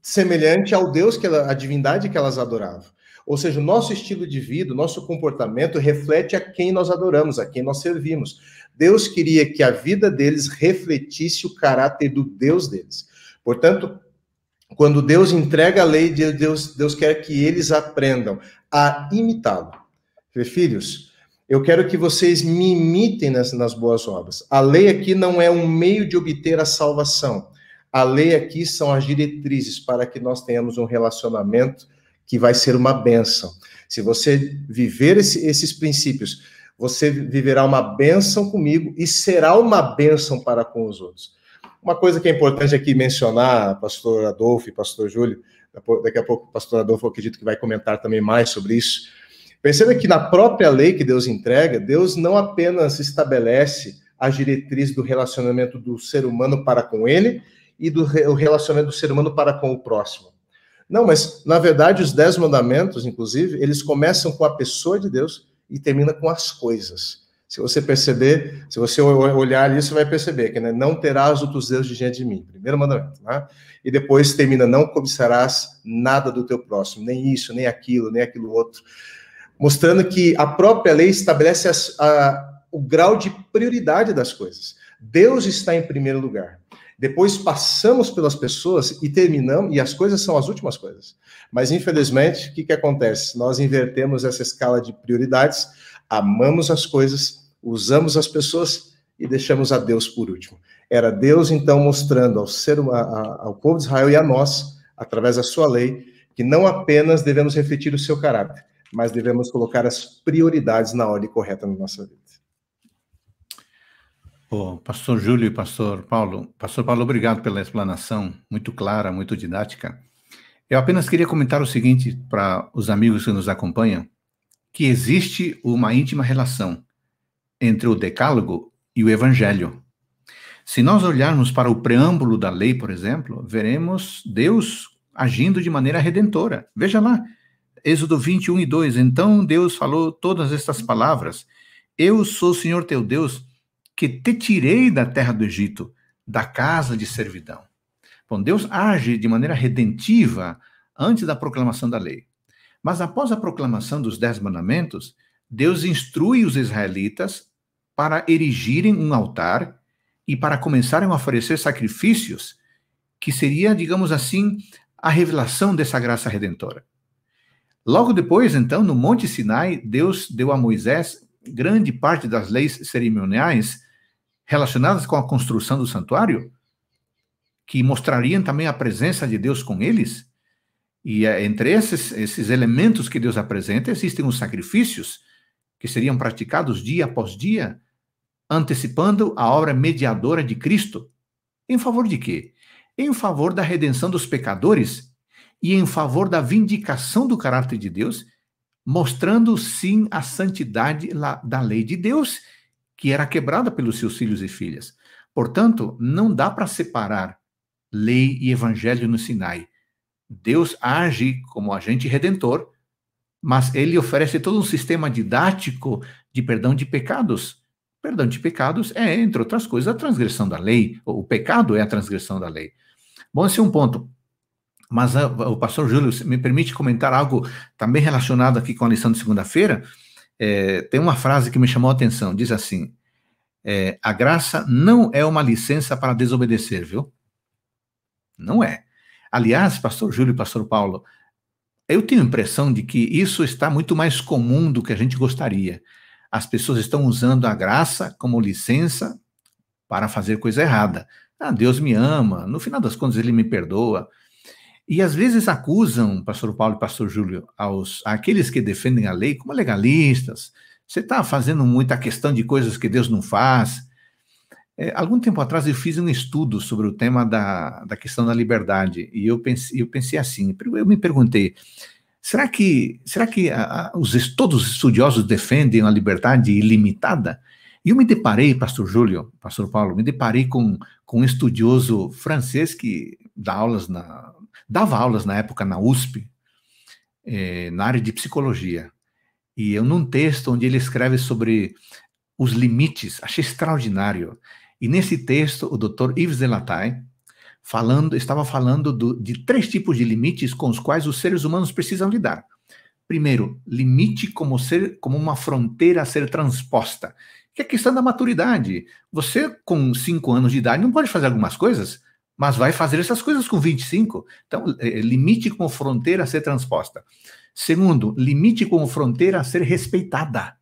semelhante ao Deus que ela, a divindade que elas adoravam. Ou seja, o nosso estilo de vida, o nosso comportamento reflete a quem nós adoramos, a quem nós servimos. Deus queria que a vida deles refletisse o caráter do Deus deles. Portanto, quando Deus entrega a lei de Deus, Deus quer que eles aprendam a imitá-lo. Filhos, eu quero que vocês me imitem nas, nas boas obras. A lei aqui não é um meio de obter a salvação. A lei aqui são as diretrizes para que nós tenhamos um relacionamento que vai ser uma benção. Se você viver esse, esses princípios, você viverá uma benção comigo e será uma benção para com os outros. Uma coisa que é importante aqui mencionar, pastor Adolfo e pastor Júlio, daqui a pouco o pastor Adolfo, acredito que vai comentar também mais sobre isso. Perceba que na própria lei que Deus entrega, Deus não apenas estabelece as diretrizes do relacionamento do ser humano para com ele e do relacionamento do ser humano para com o próximo. Não, mas na verdade os dez mandamentos, inclusive, eles começam com a pessoa de Deus e terminam com as coisas. Se você perceber, se você olhar ali, você vai perceber que né, não terás outros deuses diante de mim. Primeiro mandamento, né? E depois termina, não cobiçarás nada do teu próximo, nem isso, nem aquilo, nem aquilo outro. Mostrando que a própria lei estabelece as, a, o grau de prioridade das coisas. Deus está em primeiro lugar. Depois passamos pelas pessoas e terminamos, e as coisas são as últimas coisas. Mas, infelizmente, o que, que acontece? Nós invertemos essa escala de prioridades, amamos as coisas, usamos as pessoas e deixamos a Deus por último. Era Deus, então, mostrando ao, ser, ao povo de Israel e a nós, através da sua lei, que não apenas devemos refletir o seu caráter, mas devemos colocar as prioridades na ordem correta na nossa vida. Pastor Júlio e pastor Paulo. Pastor Paulo, obrigado pela explanação, muito clara, muito didática. Eu apenas queria comentar o seguinte para os amigos que nos acompanham, que existe uma íntima relação entre o decálogo e o evangelho. Se nós olharmos para o preâmbulo da lei, por exemplo, veremos Deus agindo de maneira redentora. Veja lá, Êxodo 21 e 2. Então Deus falou todas estas palavras: Eu sou o Senhor teu Deus, que te tirei da terra do Egito, da casa de servidão. Bom, Deus age de maneira redentiva antes da proclamação da lei. Mas após a proclamação dos Dez Mandamentos, Deus instrui os israelitas para erigirem um altar e para começarem a oferecer sacrifícios, que seria, digamos assim, a revelação dessa graça redentora. Logo depois, então, no Monte Sinai, Deus deu a Moisés grande parte das leis cerimoniais relacionadas com a construção do santuário, que mostrariam também a presença de Deus com eles. E eh, entre esses, esses elementos que Deus apresenta, existem os sacrifícios, que seriam praticados dia após dia, antecipando a obra mediadora de Cristo. Em favor de quê? Em favor da redenção dos pecadores e em favor da vindicação do caráter de Deus, mostrando sim a santidade da lei de Deus, que era quebrada pelos seus filhos e filhas. Portanto, não dá para separar lei e evangelho no Sinai. Deus age como agente redentor, mas ele oferece todo um sistema didático de perdão de pecados Perdão de pecados é, entre outras coisas, a transgressão da lei. O pecado é a transgressão da lei. Bom, esse é um ponto. Mas ah, o pastor Júlio me permite comentar algo também relacionado aqui com a lição de segunda-feira. É, tem uma frase que me chamou a atenção. Diz assim: é, a graça não é uma licença para desobedecer, viu? Não é. Aliás, pastor Júlio e pastor Paulo, eu tenho a impressão de que isso está muito mais comum do que a gente gostaria as pessoas estão usando a graça como licença para fazer coisa errada. Ah, Deus me ama, no final das contas ele me perdoa. E às vezes acusam, pastor Paulo e pastor Júlio, aos aqueles que defendem a lei como legalistas. Você está fazendo muita questão de coisas que Deus não faz. É, algum tempo atrás eu fiz um estudo sobre o tema da, da questão da liberdade e eu pensei, eu pensei assim, eu me perguntei, Será que, será que a, a, os, todos os estudiosos defendem a liberdade ilimitada? E eu me deparei, pastor Júlio, pastor Paulo, me deparei com, com um estudioso francês que dá aulas na, dava aulas na época na USP, é, na área de psicologia. E eu, num texto onde ele escreve sobre os limites, achei extraordinário. E nesse texto, o Dr. Yves Delataille, falando, estava falando do, de três tipos de limites com os quais os seres humanos precisam lidar. Primeiro, limite como ser como uma fronteira a ser transposta, que é a questão da maturidade. Você com cinco anos de idade não pode fazer algumas coisas, mas vai fazer essas coisas com 25. Então, é, limite como fronteira a ser transposta. Segundo, limite como fronteira a ser respeitada.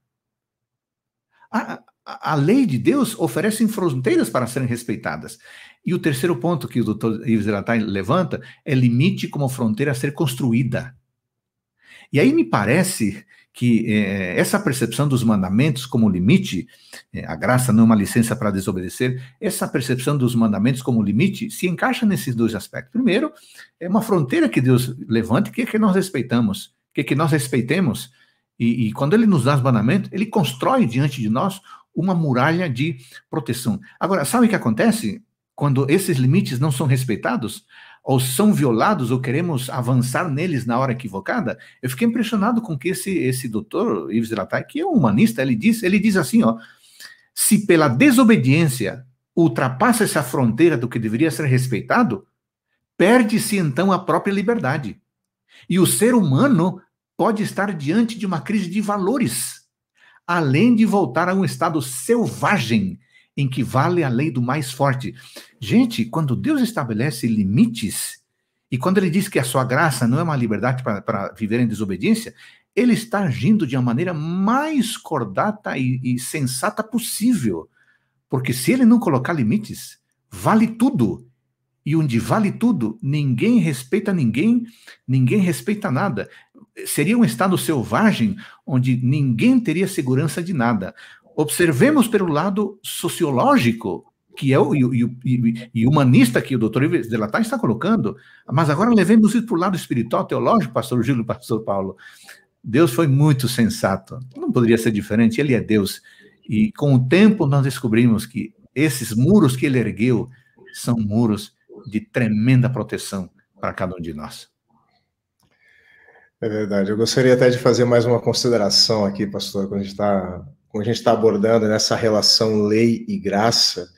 A, a, a lei de Deus oferece fronteiras para serem respeitadas. E o terceiro ponto que o doutor Ives Zelatain levanta é limite como fronteira a ser construída. E aí me parece que é, essa percepção dos mandamentos como limite, é, a graça não é uma licença para desobedecer, essa percepção dos mandamentos como limite se encaixa nesses dois aspectos. Primeiro, é uma fronteira que Deus levanta que é que nós respeitamos, que é que nós respeitemos. E, e quando ele nos dá os mandamentos, ele constrói diante de nós uma muralha de proteção. Agora, sabe o que acontece? quando esses limites não são respeitados, ou são violados, ou queremos avançar neles na hora equivocada, eu fiquei impressionado com que esse, esse doutor, Yves Delatay, que é um humanista, ele diz, ele diz assim, ó, se pela desobediência ultrapassa essa fronteira do que deveria ser respeitado, perde-se então a própria liberdade. E o ser humano pode estar diante de uma crise de valores, além de voltar a um estado selvagem em que vale a lei do mais forte. Gente, quando Deus estabelece limites, e quando ele diz que a sua graça não é uma liberdade para viver em desobediência, ele está agindo de uma maneira mais cordata e, e sensata possível. Porque se ele não colocar limites, vale tudo. E onde vale tudo, ninguém respeita ninguém, ninguém respeita nada. Seria um estado selvagem onde ninguém teria segurança de nada observemos pelo lado sociológico, que é o e, e, e humanista que o doutor Ives de Latay está colocando, mas agora levemos isso para o lado espiritual, teológico, pastor Júlio, pastor Paulo. Deus foi muito sensato, não poderia ser diferente, ele é Deus. E com o tempo nós descobrimos que esses muros que ele ergueu são muros de tremenda proteção para cada um de nós. É verdade. Eu gostaria até de fazer mais uma consideração aqui, pastor, quando a gente está como a gente está abordando nessa relação lei e graça,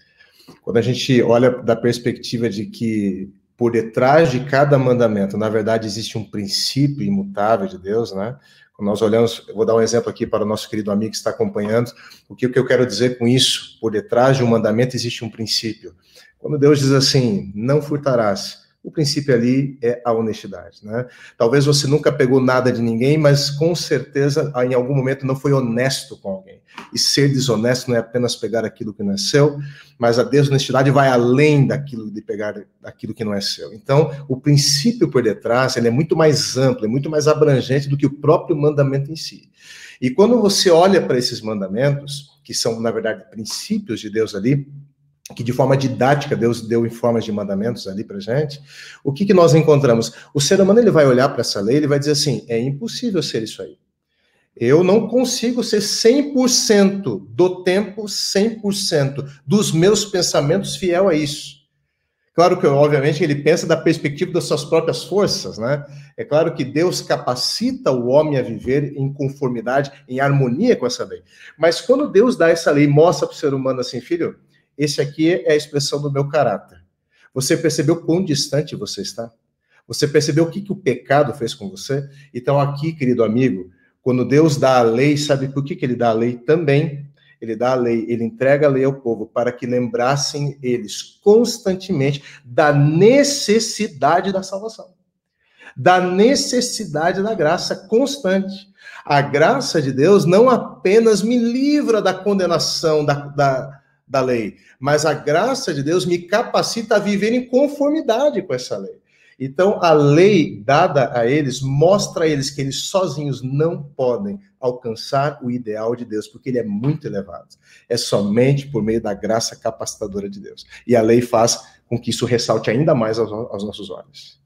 quando a gente olha da perspectiva de que por detrás de cada mandamento, na verdade, existe um princípio imutável de Deus, né? Quando nós olhamos, vou dar um exemplo aqui para o nosso querido amigo que está acompanhando. O que, o que eu quero dizer com isso? Por detrás de um mandamento existe um princípio. Quando Deus diz assim, não furtarás, o princípio ali é a honestidade, né? Talvez você nunca pegou nada de ninguém, mas com certeza em algum momento não foi honesto com alguém. E ser desonesto não é apenas pegar aquilo que não é seu, mas a desonestidade vai além daquilo de pegar aquilo que não é seu. Então, o princípio por detrás, ele é muito mais amplo, é muito mais abrangente do que o próprio mandamento em si. E quando você olha para esses mandamentos, que são na verdade princípios de Deus ali, que de forma didática Deus deu em formas de mandamentos ali para gente, o que, que nós encontramos? O ser humano ele vai olhar para essa lei, ele vai dizer assim, é impossível ser isso aí. Eu não consigo ser 100% do tempo, 100% dos meus pensamentos fiel a isso. Claro que, obviamente, ele pensa da perspectiva das suas próprias forças, né? É claro que Deus capacita o homem a viver em conformidade, em harmonia com essa lei. Mas quando Deus dá essa lei, mostra para o ser humano assim, filho, esse aqui é a expressão do meu caráter. Você percebeu quão distante você está? Você percebeu o que, que o pecado fez com você? Então, aqui, querido amigo, quando Deus dá a lei, sabe por que, que ele dá a lei também? Ele dá a lei, ele entrega a lei ao povo para que lembrassem eles constantemente da necessidade da salvação, da necessidade da graça constante. A graça de Deus não apenas me livra da condenação, da, da da lei, mas a graça de Deus me capacita a viver em conformidade com essa lei. Então, a lei dada a eles mostra a eles que eles sozinhos não podem alcançar o ideal de Deus, porque ele é muito elevado. É somente por meio da graça capacitadora de Deus. E a lei faz com que isso ressalte ainda mais aos, aos nossos olhos.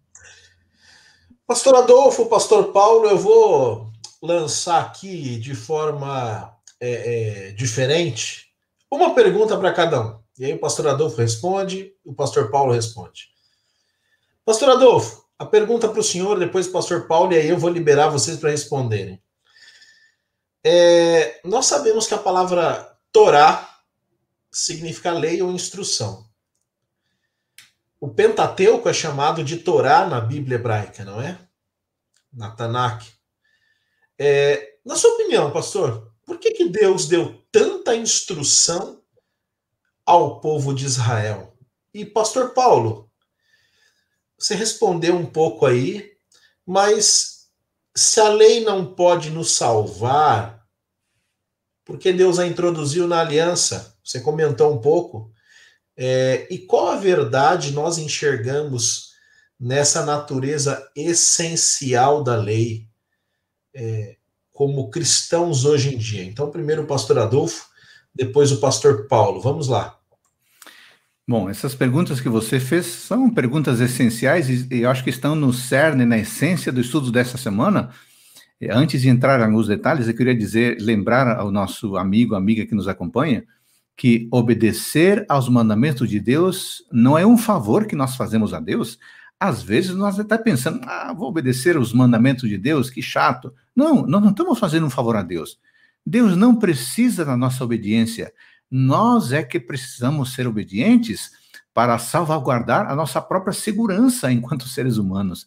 Pastor Adolfo, Pastor Paulo, eu vou lançar aqui de forma é, é, diferente uma pergunta para cada um. E aí o pastor Adolfo responde, o pastor Paulo responde. Pastor Adolfo, a pergunta para o senhor, depois o pastor Paulo, e aí eu vou liberar vocês para responderem. É, nós sabemos que a palavra Torá significa lei ou instrução. O Pentateuco é chamado de Torá na Bíblia hebraica, não é? Na Tanakh. É, na sua opinião, pastor, por que, que Deus deu tanta instrução ao povo de Israel? E, pastor Paulo, você respondeu um pouco aí, mas se a lei não pode nos salvar, porque Deus a introduziu na aliança, você comentou um pouco, é, e qual a verdade nós enxergamos nessa natureza essencial da lei? É, como cristãos hoje em dia. Então, primeiro pastor Adolfo, depois o pastor Paulo. Vamos lá. Bom, essas perguntas que você fez são perguntas essenciais e, eu acho que estão no cerne, na essência do estudo dessa semana. Antes de entrar em alguns detalhes, eu queria dizer, lembrar ao nosso amigo, amiga que nos acompanha, que obedecer aos mandamentos de Deus não é um favor que nós fazemos a Deus, às vezes nós até pensando, ah, vou obedecer os mandamentos de Deus, que chato. Não, nós não estamos fazendo um favor a Deus. Deus não precisa da nossa obediência. Nós é que precisamos ser obedientes para salvaguardar a nossa própria segurança enquanto seres humanos.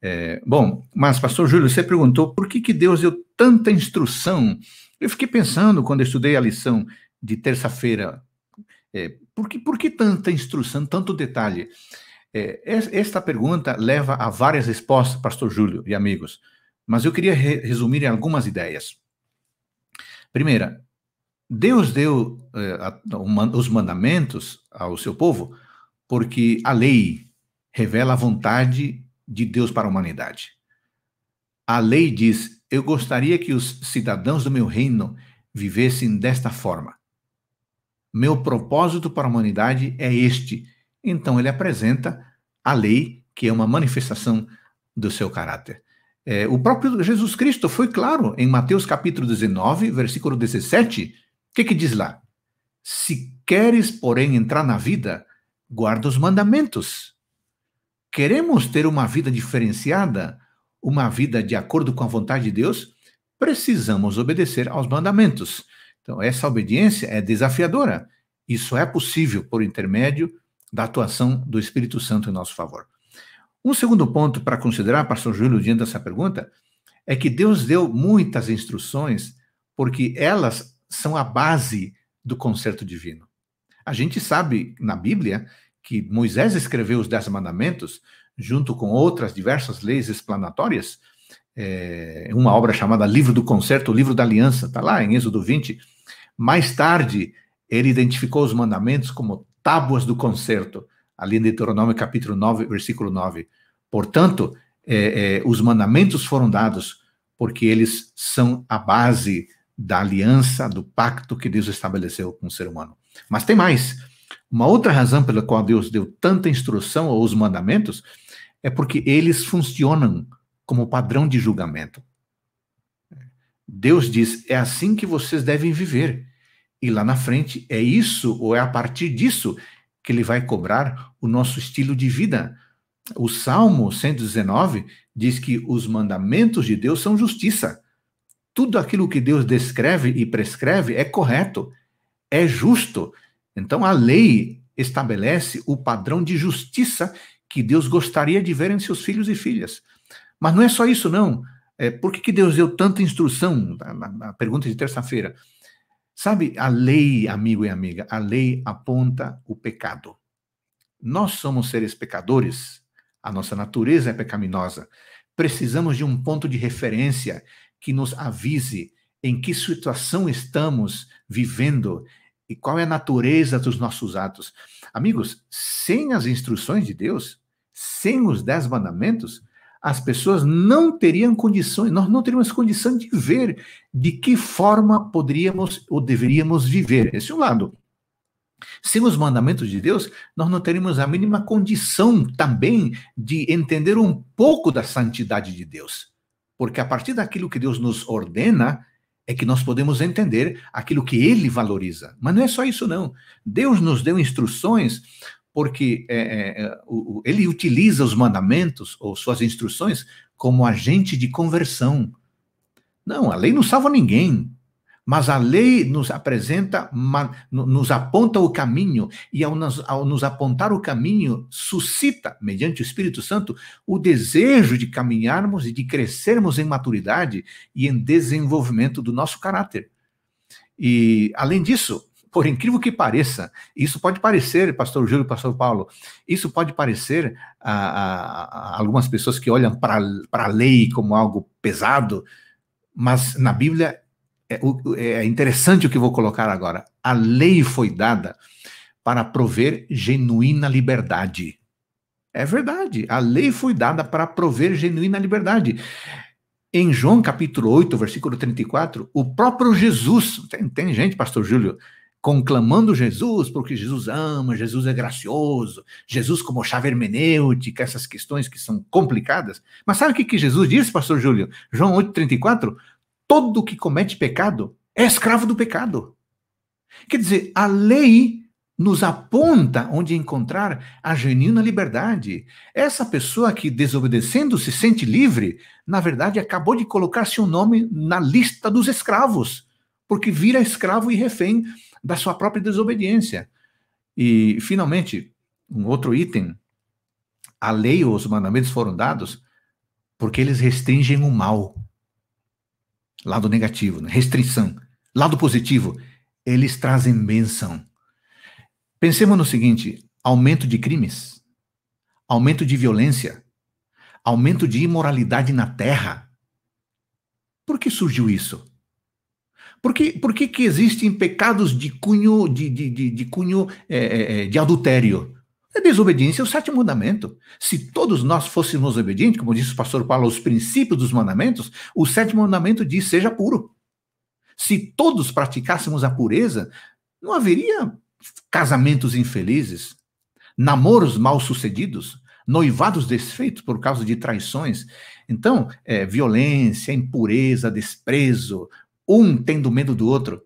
É, bom, mas, pastor Júlio, você perguntou por que, que Deus deu tanta instrução. Eu fiquei pensando quando estudei a lição de terça-feira, é, por, que, por que tanta instrução, tanto detalhe? É, esta pergunta leva a várias respostas, pastor Júlio e amigos, mas eu queria re resumir em algumas ideias. Primeira, Deus deu é, a, os mandamentos ao seu povo porque a lei revela a vontade de Deus para a humanidade. A lei diz: Eu gostaria que os cidadãos do meu reino vivessem desta forma. Meu propósito para a humanidade é este então ele apresenta a lei, que é uma manifestação do seu caráter. É, o próprio Jesus Cristo foi claro em Mateus capítulo 19, versículo 17. O que, que diz lá? Se queres, porém, entrar na vida, guarda os mandamentos. Queremos ter uma vida diferenciada, uma vida de acordo com a vontade de Deus, precisamos obedecer aos mandamentos. Então, essa obediência é desafiadora. Isso é possível por intermédio da atuação do Espírito Santo em nosso favor. Um segundo ponto para considerar, pastor Júlio, diante dessa pergunta, é que Deus deu muitas instruções porque elas são a base do concerto divino. A gente sabe na Bíblia que Moisés escreveu os Dez Mandamentos junto com outras diversas leis explanatórias, é, uma obra chamada Livro do Concerto, o Livro da Aliança, está lá em Êxodo 20. Mais tarde, ele identificou os mandamentos como tábuas do concerto, ali em Deuteronômio capítulo 9, versículo 9. Portanto, é, é, os mandamentos foram dados porque eles são a base da aliança, do pacto que Deus estabeleceu com o ser humano. Mas tem mais. Uma outra razão pela qual Deus deu tanta instrução aos mandamentos é porque eles funcionam como padrão de julgamento. Deus diz: é assim que vocês devem viver. E lá na frente, é isso, ou é a partir disso, que ele vai cobrar o nosso estilo de vida. O Salmo 119 diz que os mandamentos de Deus são justiça. Tudo aquilo que Deus descreve e prescreve é correto, é justo. Então a lei estabelece o padrão de justiça que Deus gostaria de ver em seus filhos e filhas. Mas não é só isso, não. É, por que, que Deus deu tanta instrução? Na, na pergunta de terça-feira. Sabe, a lei, amigo e amiga, a lei aponta o pecado. Nós somos seres pecadores, a nossa natureza é pecaminosa. Precisamos de um ponto de referência que nos avise em que situação estamos vivendo e qual é a natureza dos nossos atos. Amigos, sem as instruções de Deus, sem os dez mandamentos, as pessoas não teriam condições, nós não teríamos condição de ver de que forma poderíamos ou deveríamos viver. Esse é um lado. Sem os mandamentos de Deus, nós não teríamos a mínima condição também de entender um pouco da santidade de Deus. Porque a partir daquilo que Deus nos ordena, é que nós podemos entender aquilo que ele valoriza. Mas não é só isso, não. Deus nos deu instruções porque é, é, é o, ele utiliza os mandamentos ou suas instruções como agente de conversão. Não, a lei não salva ninguém, mas a lei nos apresenta, nos aponta o caminho, e ao nos, ao nos apontar o caminho, suscita, mediante o Espírito Santo, o desejo de caminharmos e de crescermos em maturidade e em desenvolvimento do nosso caráter. E, além disso, por incrível que pareça, isso pode parecer, pastor Júlio, pastor Paulo, isso pode parecer a, a, a algumas pessoas que olham para a lei como algo pesado, mas na Bíblia é, é interessante o que vou colocar agora. A lei foi dada para prover genuína liberdade. É verdade, a lei foi dada para prover genuína liberdade. Em João capítulo 8, versículo 34, o próprio Jesus, tem, tem gente, pastor Júlio, conclamando Jesus, porque Jesus ama, Jesus é gracioso, Jesus como chave hermenêutica, essas questões que são complicadas. Mas sabe o que, que Jesus disse, pastor Júlio? João 8,34? Todo que comete pecado é escravo do pecado. Quer dizer, a lei nos aponta onde encontrar a genuína liberdade. Essa pessoa que, desobedecendo, se sente livre, na verdade, acabou de colocar seu nome na lista dos escravos, porque vira escravo e refém da sua própria desobediência. E, finalmente, um outro item: a lei ou os mandamentos foram dados porque eles restringem o mal. Lado negativo, né? restrição. Lado positivo, eles trazem bênção. Pensemos no seguinte: aumento de crimes, aumento de violência, aumento de imoralidade na terra. Por que surgiu isso? Por que, por que, que existem pecados de cunho de, de, de, de cunho é, é, é de adultério? É desobediência ao sétimo mandamento. Se todos nós fôssemos obedientes, como disse o pastor Paulo, aos princípios dos mandamentos, o sétimo mandamento diz: seja puro. Se todos praticássemos a pureza, não haveria casamentos infelizes, namoros mal sucedidos, noivados desfeitos por causa de traições. Então, é, violência, impureza, desprezo, um tendo medo do outro.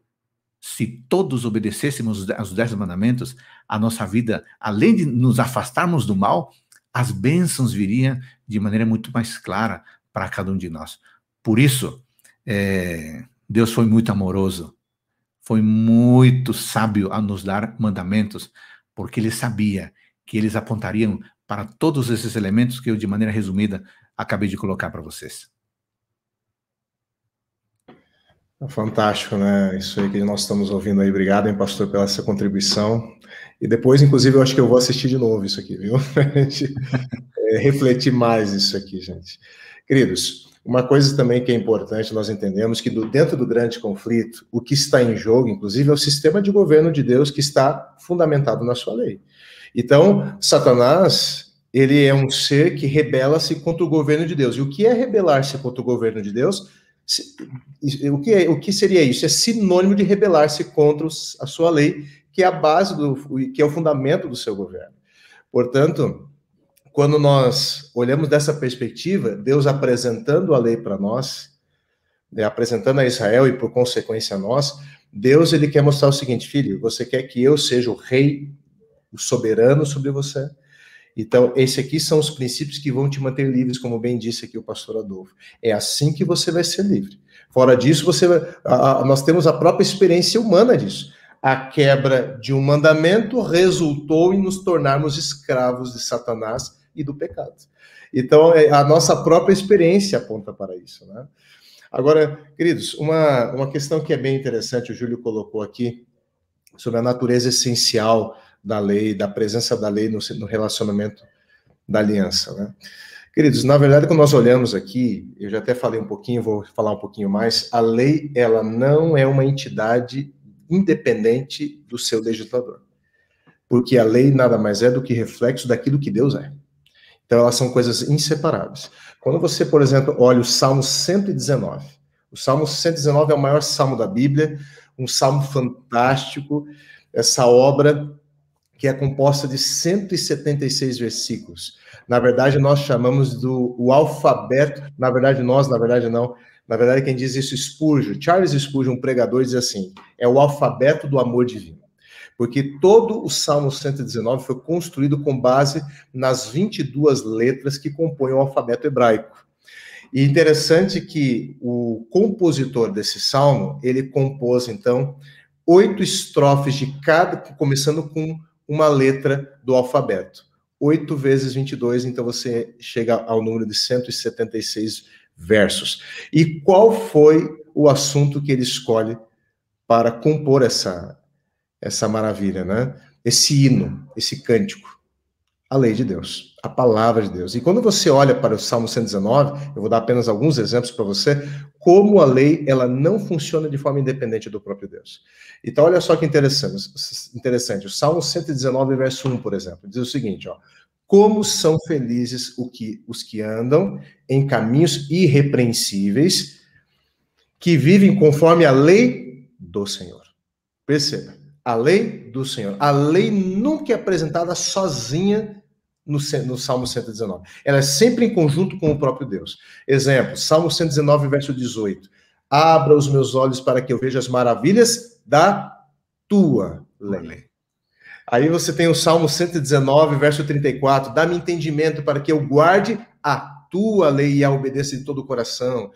Se todos obedecêssemos aos dez mandamentos, a nossa vida, além de nos afastarmos do mal, as bênçãos viriam de maneira muito mais clara para cada um de nós. Por isso, é, Deus foi muito amoroso, foi muito sábio a nos dar mandamentos, porque ele sabia que eles apontariam para todos esses elementos que eu, de maneira resumida, acabei de colocar para vocês. Fantástico, né? Isso aí que nós estamos ouvindo aí. Obrigado, hein, pastor, pela essa contribuição. E depois, inclusive, eu acho que eu vou assistir de novo isso aqui, viu? A gente é, refletir mais isso aqui, gente. Queridos, uma coisa também que é importante nós entendemos que do, dentro do grande conflito, o que está em jogo, inclusive, é o sistema de governo de Deus que está fundamentado na sua lei. Então, Satanás, ele é um ser que rebela-se contra o governo de Deus. E o que é rebelar-se contra o governo de Deus? O que, é, o que seria isso? É sinônimo de rebelar-se contra a sua lei, que é a base do, que é o fundamento do seu governo. Portanto, quando nós olhamos dessa perspectiva, Deus apresentando a lei para nós, né, apresentando a Israel e por consequência a nós, Deus ele quer mostrar o seguinte, filho, você quer que eu seja o rei, o soberano sobre você? Então, esse aqui são os princípios que vão te manter livres, como bem disse aqui o pastor Adolfo. É assim que você vai ser livre. Fora disso, você a, a, nós temos a própria experiência humana disso. A quebra de um mandamento resultou em nos tornarmos escravos de Satanás e do pecado. Então, é, a nossa própria experiência aponta para isso. Né? Agora, queridos, uma, uma questão que é bem interessante, o Júlio colocou aqui, sobre a natureza essencial da lei, da presença da lei no, no relacionamento da aliança. Né? Queridos, na verdade, quando nós olhamos aqui, eu já até falei um pouquinho, vou falar um pouquinho mais, a lei, ela não é uma entidade independente do seu legislador. Porque a lei nada mais é do que reflexo daquilo que Deus é. Então, elas são coisas inseparáveis. Quando você, por exemplo, olha o Salmo 119, o Salmo 119 é o maior salmo da Bíblia, um salmo fantástico, essa obra que é composta de 176 versículos. Na verdade, nós chamamos do o alfabeto, na verdade, nós, na verdade, não. Na verdade, quem diz isso, Spurgeon, Charles Spurgeon, um pregador, diz assim: é o alfabeto do amor divino porque todo o Salmo 119 foi construído com base nas 22 letras que compõem o alfabeto hebraico. E interessante que o compositor desse salmo, ele compôs, então, oito estrofes de cada, começando com uma letra do alfabeto. Oito vezes 22, então você chega ao número de 176 versos. E qual foi o assunto que ele escolhe para compor essa, essa maravilha, né? Esse hino, esse cântico, a lei de Deus, a palavra de Deus. E quando você olha para o Salmo 119, eu vou dar apenas alguns exemplos para você, como a lei ela não funciona de forma independente do próprio Deus. Então, olha só que interessante, interessante. O Salmo 119, verso 1, por exemplo, diz o seguinte, ó: Como são felizes que, os que andam em caminhos irrepreensíveis, que vivem conforme a lei do Senhor. Perceba a lei do Senhor. A lei nunca é apresentada sozinha no, no, Salmo 119. Ela é sempre em conjunto com o próprio Deus. Exemplo, Salmo 119, verso 18. Abra os meus olhos para que eu veja as maravilhas da tua lei. Aí você tem o Salmo 119, verso 34. Dá-me entendimento para que eu guarde a tua lei e a obedeça de todo o coração.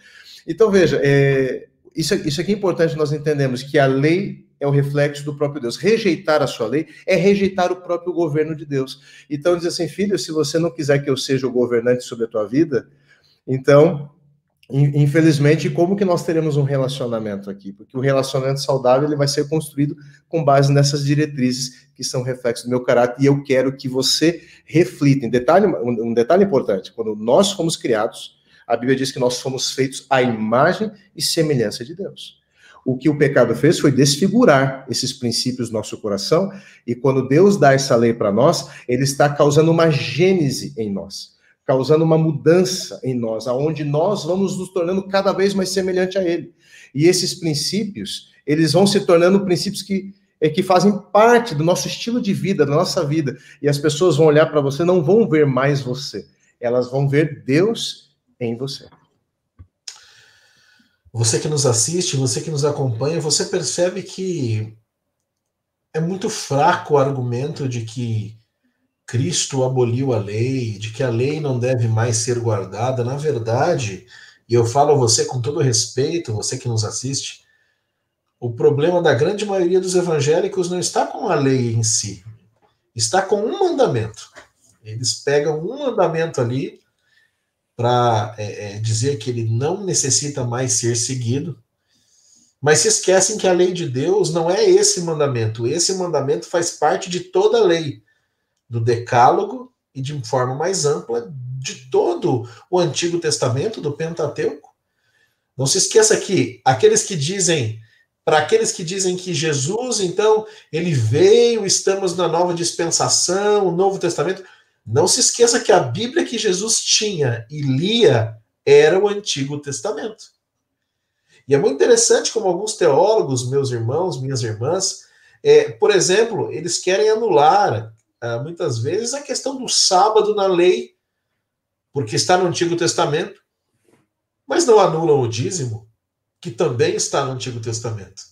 Então, veja, é, isso, isso aqui é importante nós entendemos que a lei é o reflexo do próprio Deus. Rejeitar a sua lei é rejeitar o próprio governo de Deus. Então diz assim, filho, se você não quiser que eu seja o governante sobre a tua vida, então, infelizmente, como que nós teremos um relacionamento aqui? Porque o relacionamento saudável ele vai ser construído com base nessas diretrizes que são reflexos do meu caráter e eu quero que você reflita. Em detalhe, um detalhe importante, quando nós fomos criados, a Bíblia diz que nós fomos feitos à imagem e semelhança de Deus o que o pecado fez foi desfigurar esses princípios no nosso coração, e quando Deus dá essa lei para nós, ele está causando uma gênese em nós, causando uma mudança em nós, aonde nós vamos nos tornando cada vez mais semelhante a ele. E esses princípios, eles vão se tornando princípios que é que fazem parte do nosso estilo de vida, da nossa vida. E as pessoas vão olhar para você, não vão ver mais você. Elas vão ver Deus em você. Você que nos assiste, você que nos acompanha, você percebe que é muito fraco o argumento de que Cristo aboliu a lei, de que a lei não deve mais ser guardada. Na verdade, e eu falo a você com todo respeito, você que nos assiste, o problema da grande maioria dos evangélicos não está com a lei em si, está com um mandamento. Eles pegam um mandamento ali para é, é, dizer que ele não necessita mais ser seguido, mas se esquecem que a lei de Deus não é esse mandamento. Esse mandamento faz parte de toda a lei, do Decálogo e de forma mais ampla de todo o Antigo Testamento, do Pentateuco. Não se esqueça que aqueles que dizem, para aqueles que dizem que Jesus, então, ele veio, estamos na nova dispensação, o Novo Testamento, não se esqueça que a Bíblia que Jesus tinha e lia era o Antigo Testamento. E é muito interessante como alguns teólogos, meus irmãos, minhas irmãs, é, por exemplo, eles querem anular ah, muitas vezes a questão do sábado na lei, porque está no Antigo Testamento, mas não anulam o dízimo, que também está no Antigo Testamento.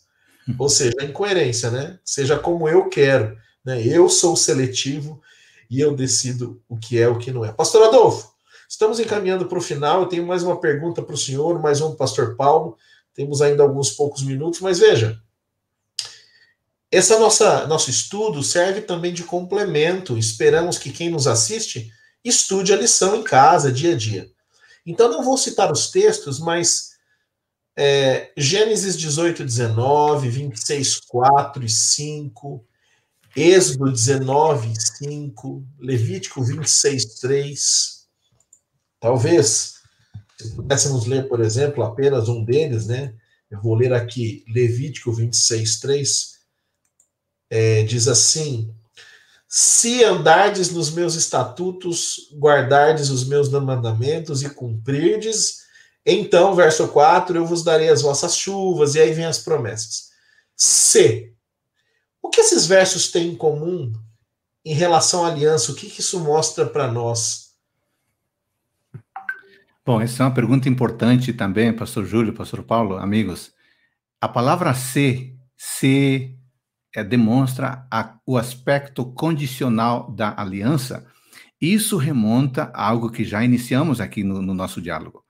Ou seja, a incoerência, né? Seja como eu quero, né? Eu sou seletivo e eu decido o que é o que não é. Pastor Adolfo, estamos encaminhando para o final. Eu tenho mais uma pergunta para o senhor, mais um pastor Paulo. Temos ainda alguns poucos minutos, mas veja, nossa nosso estudo serve também de complemento. Esperamos que quem nos assiste estude a lição em casa, dia a dia. Então não vou citar os textos, mas é, Gênesis 18, 19, 26, 4 e 5, Êxodo 19, 5, Levítico 26, 3. Talvez, se pudéssemos ler, por exemplo, apenas um deles, né? Eu vou ler aqui Levítico 26, 3. É, diz assim: Se andardes nos meus estatutos, guardardes os meus mandamentos e cumprirdes, então, verso 4, eu vos darei as vossas chuvas, e aí vem as promessas. Se o que esses versos têm em comum em relação à aliança? O que, que isso mostra para nós? Bom, essa é uma pergunta importante também, pastor Júlio, pastor Paulo, amigos. A palavra se, se é, demonstra a, o aspecto condicional da aliança. Isso remonta a algo que já iniciamos aqui no, no nosso diálogo.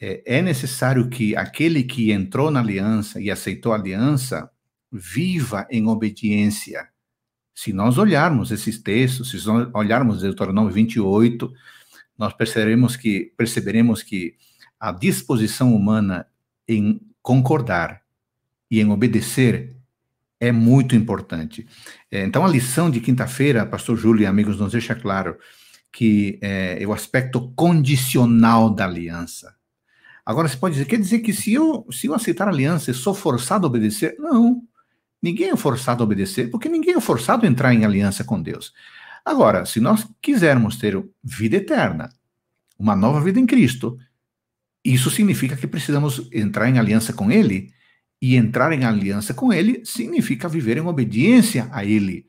É, é necessário que aquele que entrou na aliança e aceitou a aliança viva em obediência. Se nós olharmos esses textos, se nós olharmos Deuteronômio 28, nós perceberemos que, perceberemos que a disposição humana em concordar e em obedecer é muito importante. É, então, a lição de quinta-feira, pastor Júlio e amigos, nos deixa claro que é, é o aspecto condicional da aliança. Agora, você pode dizer, quer dizer que se eu, se eu aceitar a aliança, eu sou forçado a obedecer? Não. Ninguém é forçado a obedecer, porque ninguém é forçado a entrar em aliança com Deus. Agora, se nós quisermos ter vida eterna, uma nova vida em Cristo, isso significa que precisamos entrar em aliança com Ele, e entrar em aliança com Ele significa viver em obediência a Ele.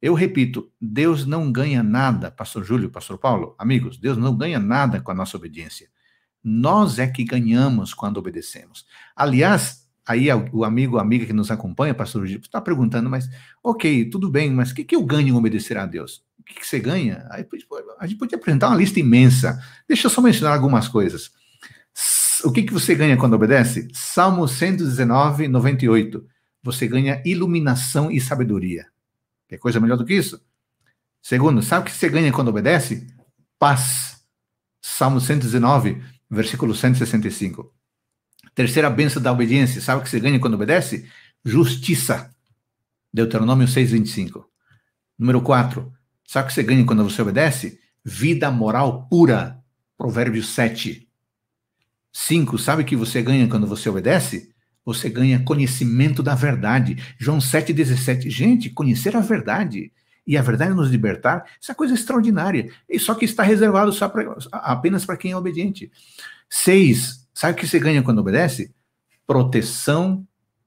Eu repito, Deus não ganha nada, Pastor Júlio, Pastor Paulo, amigos, Deus não ganha nada com a nossa obediência. Nós é que ganhamos quando obedecemos. Aliás, Aí o amigo, a amiga que nos acompanha, pastor está perguntando, mas ok, tudo bem, mas o que, que eu ganho em obedecer a Deus? O que, que você ganha? Aí a gente podia apresentar uma lista imensa. Deixa eu só mencionar algumas coisas. O que, que você ganha quando obedece? Salmo 119, 98. Você ganha iluminação e sabedoria. Quer coisa melhor do que isso? Segundo, sabe o que você ganha quando obedece? Paz. Salmo 119, versículo 165. Terceira benção da obediência, sabe o que você ganha quando obedece? Justiça. Deuteronômio 6, 25. Número 4. Sabe o que você ganha quando você obedece? Vida moral pura. Provérbios 7. 5. Sabe o que você ganha quando você obedece? Você ganha conhecimento da verdade. João 7,17. Gente, conhecer a verdade e a verdade nos libertar, isso é coisa extraordinária. E só que está reservado só pra, apenas para quem é obediente. 6. Sabe o que você ganha quando obedece? Proteção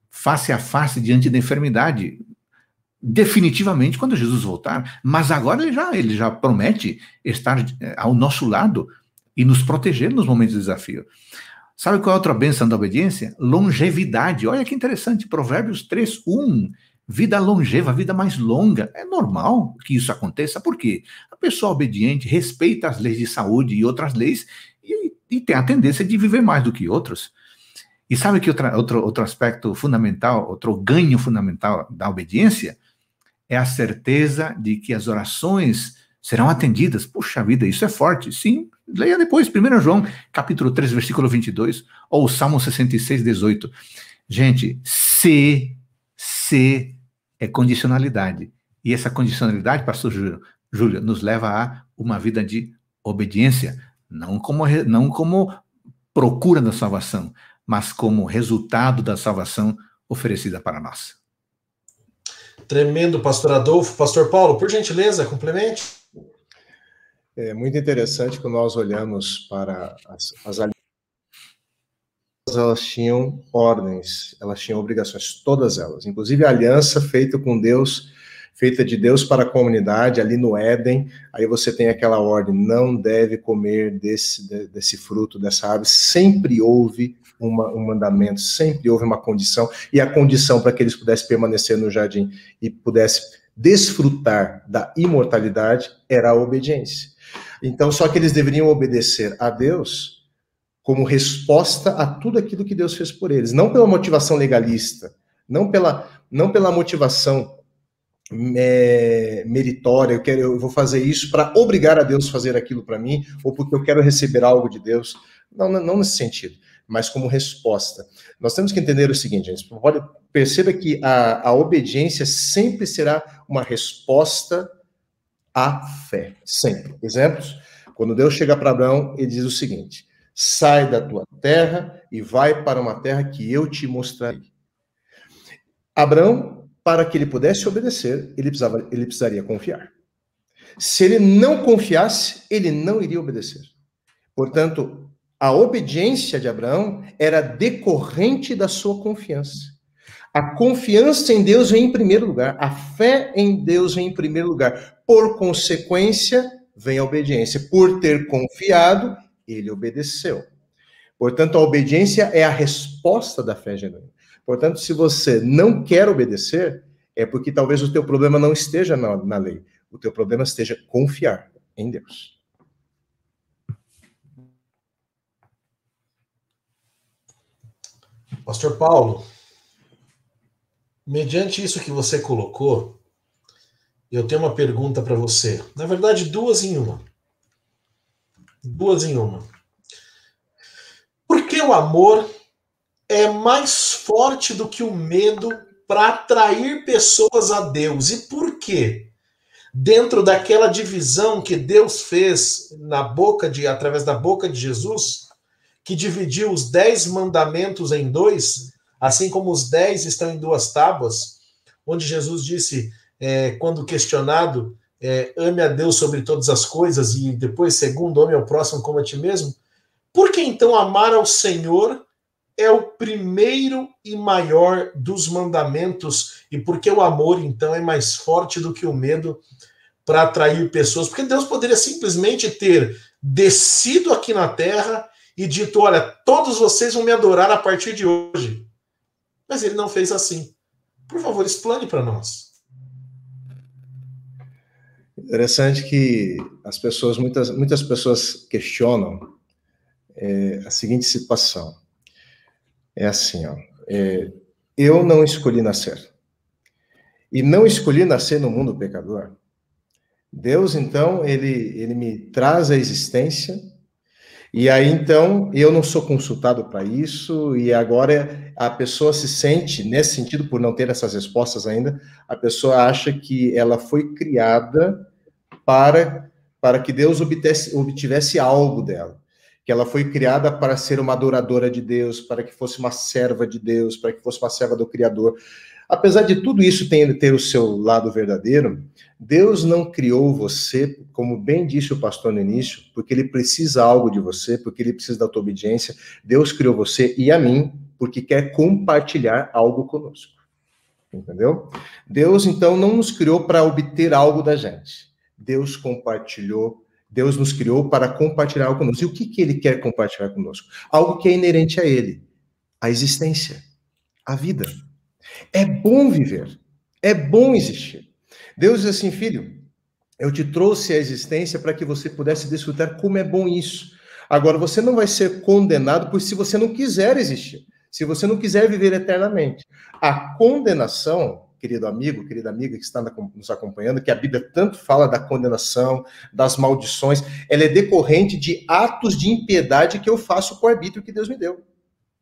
face a face diante da enfermidade. Definitivamente quando Jesus voltar, mas agora ele já, ele já promete estar eh, ao nosso lado e nos proteger nos momentos de desafio. Sabe qual é a outra bênção da obediência? Longevidade. Olha que interessante, Provérbios 3, 1. Vida longeva, vida mais longa. É normal que isso aconteça, porque a pessoa obediente respeita as leis de saúde e outras leis e e tem a tendência de viver mais do que outros. E sabe que outra, outro, outro aspecto fundamental, outro ganho fundamental da obediência é a certeza de que as orações serão atendidas. Puxa vida, isso é forte. Sim, leia depois, 1 João, capítulo 3, versículo 22, ou Salmo 66, 18. Gente, se, se é condicionalidade. E essa condicionalidade, pastor Júlio, Júlio, nos leva a uma vida de obediência, não como, não como procura da salvação, mas como resultado da salvação oferecida para nós. Tremendo, pastor Adolfo. Pastor Paulo, por gentileza, complemente. É muito interessante que nós olhamos para as, as alianças, elas tinham ordens, elas tinham obrigações, todas elas, inclusive a aliança feita com Deus feita de Deus para a comunidade, ali no Éden, aí você tem aquela ordem, não deve comer desse, desse fruto, dessa árvore, sempre houve uma, um mandamento, sempre houve uma condição, e a condição para que eles pudessem permanecer no jardim e pudessem desfrutar da imortalidade era a obediência. Então, só que eles deveriam obedecer a Deus como resposta a tudo aquilo que Deus fez por eles, não pela motivação legalista, não pela, não pela motivação é, meritória, eu, quero, eu vou fazer isso para obrigar a Deus a fazer aquilo para mim, ou porque eu quero receber algo de Deus. Não, não nesse sentido, mas como resposta. Nós temos que entender o seguinte, gente. Pode, perceba que a, a obediência sempre será uma resposta à fé. Sempre. Exemplos? Quando Deus chega para Abraão, ele diz o seguinte: sai da tua terra e vai para uma terra que eu te mostrarei. Abraão para que ele pudesse obedecer, ele, precisava, ele precisaria confiar. Se ele não confiasse, ele não iria obedecer. Portanto, a obediência de Abraão era decorrente da sua confiança. A confiança em Deus vem em primeiro lugar, a fé em Deus vem em primeiro lugar. Por consequência, vem a obediência. Por ter confiado, ele obedeceu. Portanto, a obediência é a resposta da fé genuína. Portanto, se você não quer obedecer, é porque talvez o teu problema não esteja na, na lei. O teu problema esteja confiar em Deus. Pastor Paulo, mediante isso que você colocou, eu tenho uma pergunta para você. Na verdade, duas em uma. Duas em uma. Por que o amor é mais forte do que o medo para atrair pessoas a Deus. E por quê? Dentro daquela divisão que Deus fez na boca de através da boca de Jesus, que dividiu os dez mandamentos em dois, assim como os dez estão em duas tábuas, onde Jesus disse, é, quando questionado, é, ame a Deus sobre todas as coisas, e depois, segundo, ame ao próximo como a ti mesmo. Por que então amar ao Senhor é o primeiro e maior dos mandamentos, e porque o amor, então, é mais forte do que o medo para atrair pessoas. Porque Deus poderia simplesmente ter descido aqui na terra e dito: Olha, todos vocês vão me adorar a partir de hoje. Mas ele não fez assim. Por favor, explane para nós. Interessante que as pessoas, muitas, muitas pessoas questionam é, a seguinte situação é assim, ó. É, eu não escolhi nascer. E não escolhi nascer no mundo pecador. Deus, então, ele, ele me traz a existência, e aí, então, eu não sou consultado para isso, e agora a pessoa se sente, nesse sentido, por não ter essas respostas ainda, a pessoa acha que ela foi criada para, para que Deus obtesse, obtivesse algo dela que ela foi criada para ser uma adoradora de Deus, para que fosse uma serva de Deus, para que fosse uma serva do Criador. Apesar de tudo isso ter, o seu lado verdadeiro, Deus não criou você, como bem disse o pastor no início, porque ele precisa algo de você, porque ele precisa da tua obediência. Deus criou você e a mim porque quer compartilhar algo conosco. Entendeu? Deus então não nos criou para obter algo da gente. Deus compartilhou Deus nos criou para compartilhar algo conosco. E o que, que ele quer compartilhar conosco? Algo que é inerente a ele: a existência, a vida. É bom viver, é bom existir. Deus diz assim, filho, eu te trouxe a existência para que você pudesse desfrutar como é bom isso. Agora, você não vai ser condenado por se você não quiser existir, se você não quiser viver eternamente. A condenação querido amigo, querida amiga que está nos acompanhando, que a Bíblia tanto fala da condenação, das maldições, ela é decorrente de atos de impiedade que eu faço com o arbítrio que Deus me deu.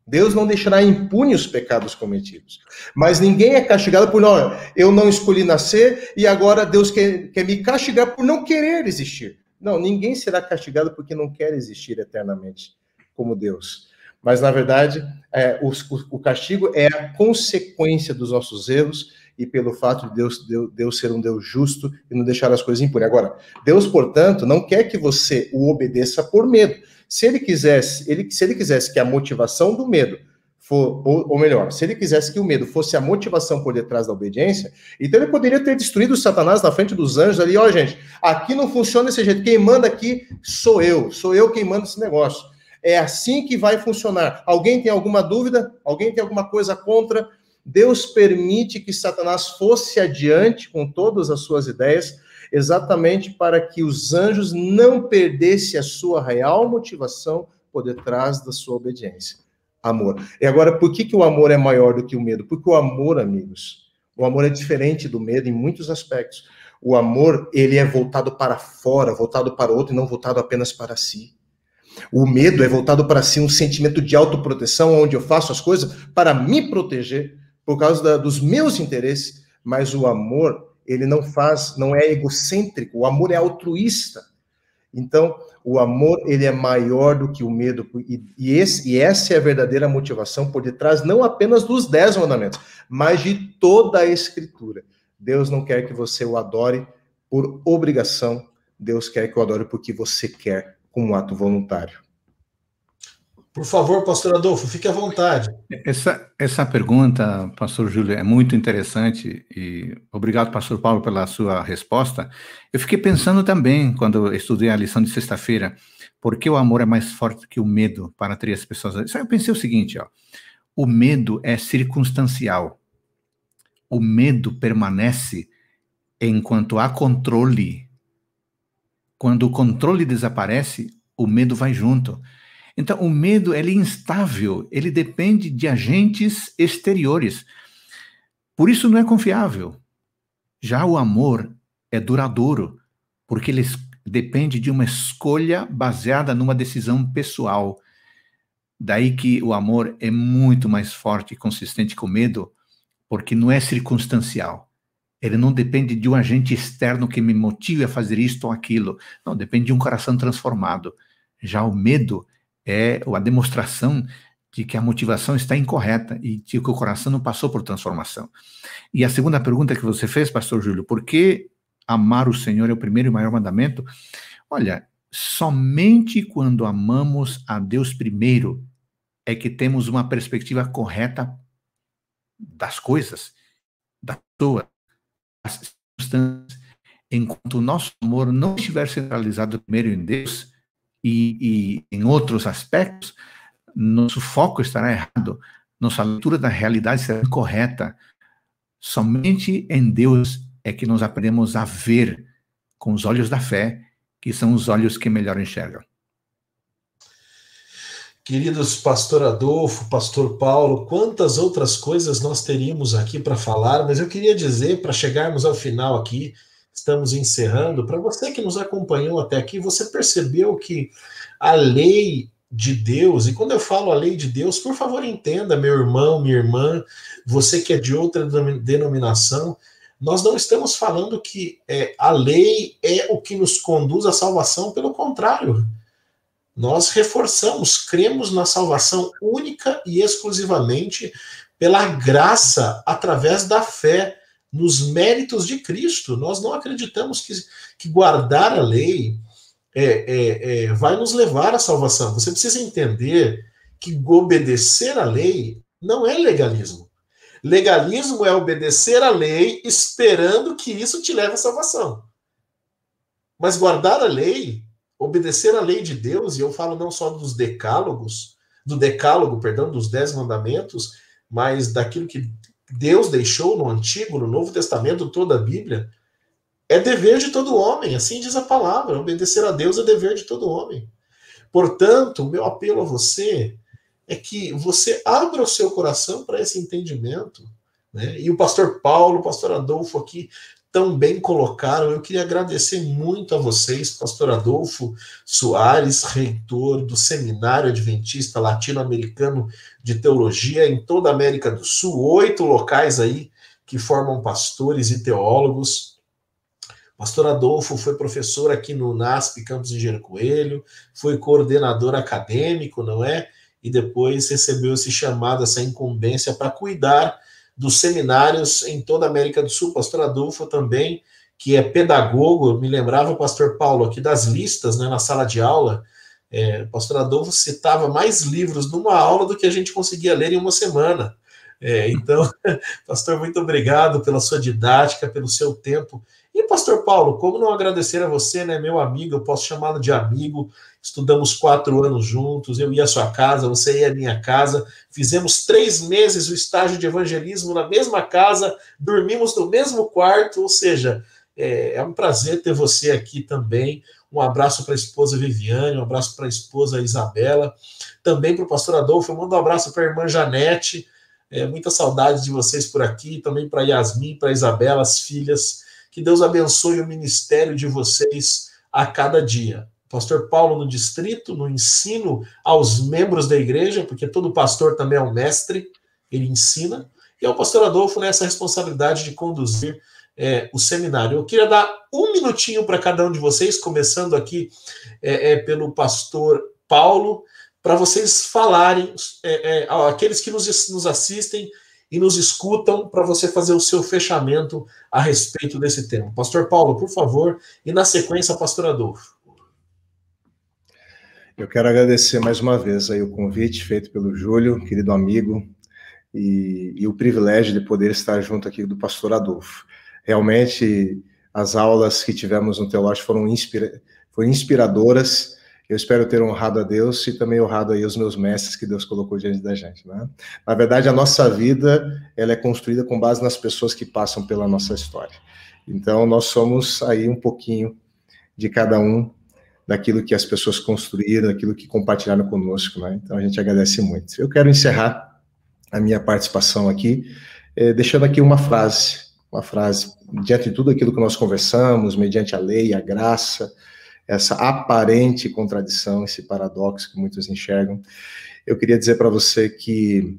Deus não deixará impune os pecados cometidos. Mas ninguém é castigado por, não, eu não escolhi nascer e agora Deus quer, quer me castigar por não querer existir. Não, ninguém será castigado porque não quer existir eternamente como Deus. Mas, na verdade, é, o, o, castigo é a consequência dos nossos erros e pelo fato de Deus, Deus, Deus ser um Deus justo e não deixar as coisas impunes. Agora, Deus, portanto, não quer que você o obedeça por medo. Se ele quisesse, ele, se ele quisesse que a motivação do medo for, ou, ou, melhor, se ele quisesse que o medo fosse a motivação por detrás da obediência, então ele poderia ter destruído Satanás na frente dos anjos ali, ó, oh, gente, aqui não funciona desse jeito, quem manda aqui sou eu, sou eu quem manda esse negócio. É assim que vai funcionar. Alguém tem alguma dúvida? Alguém tem alguma coisa contra? Deus permite que Satanás fosse adiante com todas as suas ideias, exatamente para que os anjos não perdessem a sua real motivação por detrás da sua obediência. Amor. E agora, por que, que o amor é maior do que o medo? Porque o amor, amigos, o amor é diferente do medo em muitos aspectos. O amor, ele é voltado para fora, voltado para o outro e não voltado apenas para si. O medo é voltado para si um sentimento de autoproteção, onde eu faço as coisas para me proteger por causa da, dos meus interesses, mas o amor ele não faz, não é egocêntrico, o amor é altruísta. Então, o amor ele é maior do que o medo e, e, esse, e essa é a verdadeira motivação por detrás não apenas dos dez mandamentos, mas de toda a Escritura. Deus não quer que você o adore por obrigação, Deus quer que o adore porque você quer, como um ato voluntário. Por favor, pastor Adolfo, fique à vontade. Essa, essa pergunta, pastor Júlio, é muito interessante e obrigado, pastor Paulo, pela sua resposta. Eu fiquei pensando também, quando estudei a lição de sexta-feira, por que o amor é mais forte que o medo para três pessoas? Só eu pensei o seguinte, ó, o medo é circunstancial. O medo permanece enquanto há controle. Quando o controle desaparece, o medo vai junto. Então, o medo é instável, ele depende de agentes exteriores. Por isso não é confiável. Já o amor é duradouro, porque ele depende de uma escolha baseada numa decisão pessoal. Daí que o amor é muito mais forte e consistente que o medo, porque não é circunstancial. Ele não depende de um agente externo que me motive a fazer isto ou aquilo. Não, depende de um coração transformado. Já o medo é a demonstração de que a motivação está incorreta e de que o coração não passou por transformação. E a segunda pergunta que você fez, pastor Júlio, por que amar o Senhor é o primeiro e maior mandamento? Olha, somente quando amamos a Deus primeiro é que temos uma perspectiva correta das coisas, da pessoa, das circunstâncias. Enquanto o nosso amor não estiver centralizado primeiro em Deus, e, e em outros aspectos, nosso foco estará errado, nossa leitura da realidade será incorreta. Somente em Deus é que nós aprendemos a ver com os olhos da fé, que são os olhos que melhor enxergam. Queridos pastor Adolfo, pastor Paulo, quantas outras coisas nós teríamos aqui para falar, mas eu queria dizer, para chegarmos ao final aqui, estamos encerrando, para você que nos acompanhou até aqui, você percebeu que a lei de Deus, e quando eu falo a lei de Deus, por favor entenda, meu irmão, minha irmã, você que é de outra denominação, nós não estamos falando que é, a lei é o que nos conduz à salvação, pelo contrário. Nós reforçamos, cremos na salvação única e exclusivamente pela graça através da fé nos méritos de Cristo. Nós não acreditamos que, que guardar a lei é, é, é, vai nos levar à salvação. Você precisa entender que obedecer a lei não é legalismo. Legalismo é obedecer a lei esperando que isso te leve à salvação. Mas guardar a lei, obedecer a lei de Deus, e eu falo não só dos decálogos, do decálogo, perdão, dos dez mandamentos, mas daquilo que Deus deixou no Antigo, no Novo Testamento, toda a Bíblia, é dever de todo homem, assim diz a palavra. Obedecer a Deus é dever de todo homem. Portanto, o meu apelo a você é que você abra o seu coração para esse entendimento. Né? E o pastor Paulo, o pastor Adolfo aqui tão bem colocaram. Eu queria agradecer muito a vocês, pastor Adolfo Soares, reitor do Seminário Adventista Latino-Americano de Teologia em toda a América do Sul, oito locais aí que formam pastores e teólogos. Pastor Adolfo foi professor aqui no NASP Campus Engenheiro Coelho, foi coordenador acadêmico, não é? E depois recebeu esse chamado, essa incumbência para cuidar dos seminários em toda a América do Sul. Pastor Adolfo também, que é pedagogo, me lembrava o pastor Paulo aqui das listas, né, na sala de aula. É, o pastor Adolfo citava mais livros numa aula do que a gente conseguia ler em uma semana. É, então, pastor, muito obrigado pela sua didática, pelo seu tempo. E, pastor Paulo, como não agradecer a você, né, meu amigo, eu posso chamá-lo de amigo, estudamos quatro anos juntos, eu ia à sua casa, você ia à minha casa, fizemos três meses o estágio de evangelismo na mesma casa, dormimos no mesmo quarto, ou seja, é, é um prazer ter você aqui também. Um abraço para a esposa Viviane, um abraço para a esposa Isabela, também para o pastor Adolfo, eu mando um abraço para a irmã Janete, é, muita saudade de vocês por aqui, também para Yasmin, para Isabela, as filhas. Que Deus abençoe o ministério de vocês a cada dia. Pastor Paulo no distrito, no ensino aos membros da igreja, porque todo pastor também é um mestre, ele ensina, e ao pastor Adolfo nessa responsabilidade de conduzir é, o seminário. Eu queria dar um minutinho para cada um de vocês, começando aqui é, é, pelo pastor Paulo, para vocês falarem, é, é, aqueles que nos, nos assistem e nos escutam, para você fazer o seu fechamento a respeito desse tema. Pastor Paulo, por favor, e na sequência, Pastor Adolfo. Eu quero agradecer mais uma vez aí o convite feito pelo Júlio, querido amigo, e, e o privilégio de poder estar junto aqui do Pastor Adolfo. Realmente, as aulas que tivemos no Teológico foram, inspira foram inspiradoras, eu espero ter honrado a Deus e também honrado aí os meus mestres que Deus colocou diante da gente, né? Na verdade, a nossa vida, ela é construída com base nas pessoas que passam pela nossa história. Então, nós somos aí um pouquinho de cada um daquilo que as pessoas construíram, daquilo que compartilharam conosco, né? Então, a gente agradece muito. Eu quero encerrar a minha participação aqui, eh, deixando aqui uma frase, uma frase, diante de tudo aquilo que nós conversamos, mediante a lei, a graça, essa aparente contradição, esse paradoxo que muitos enxergam. Eu queria dizer para você que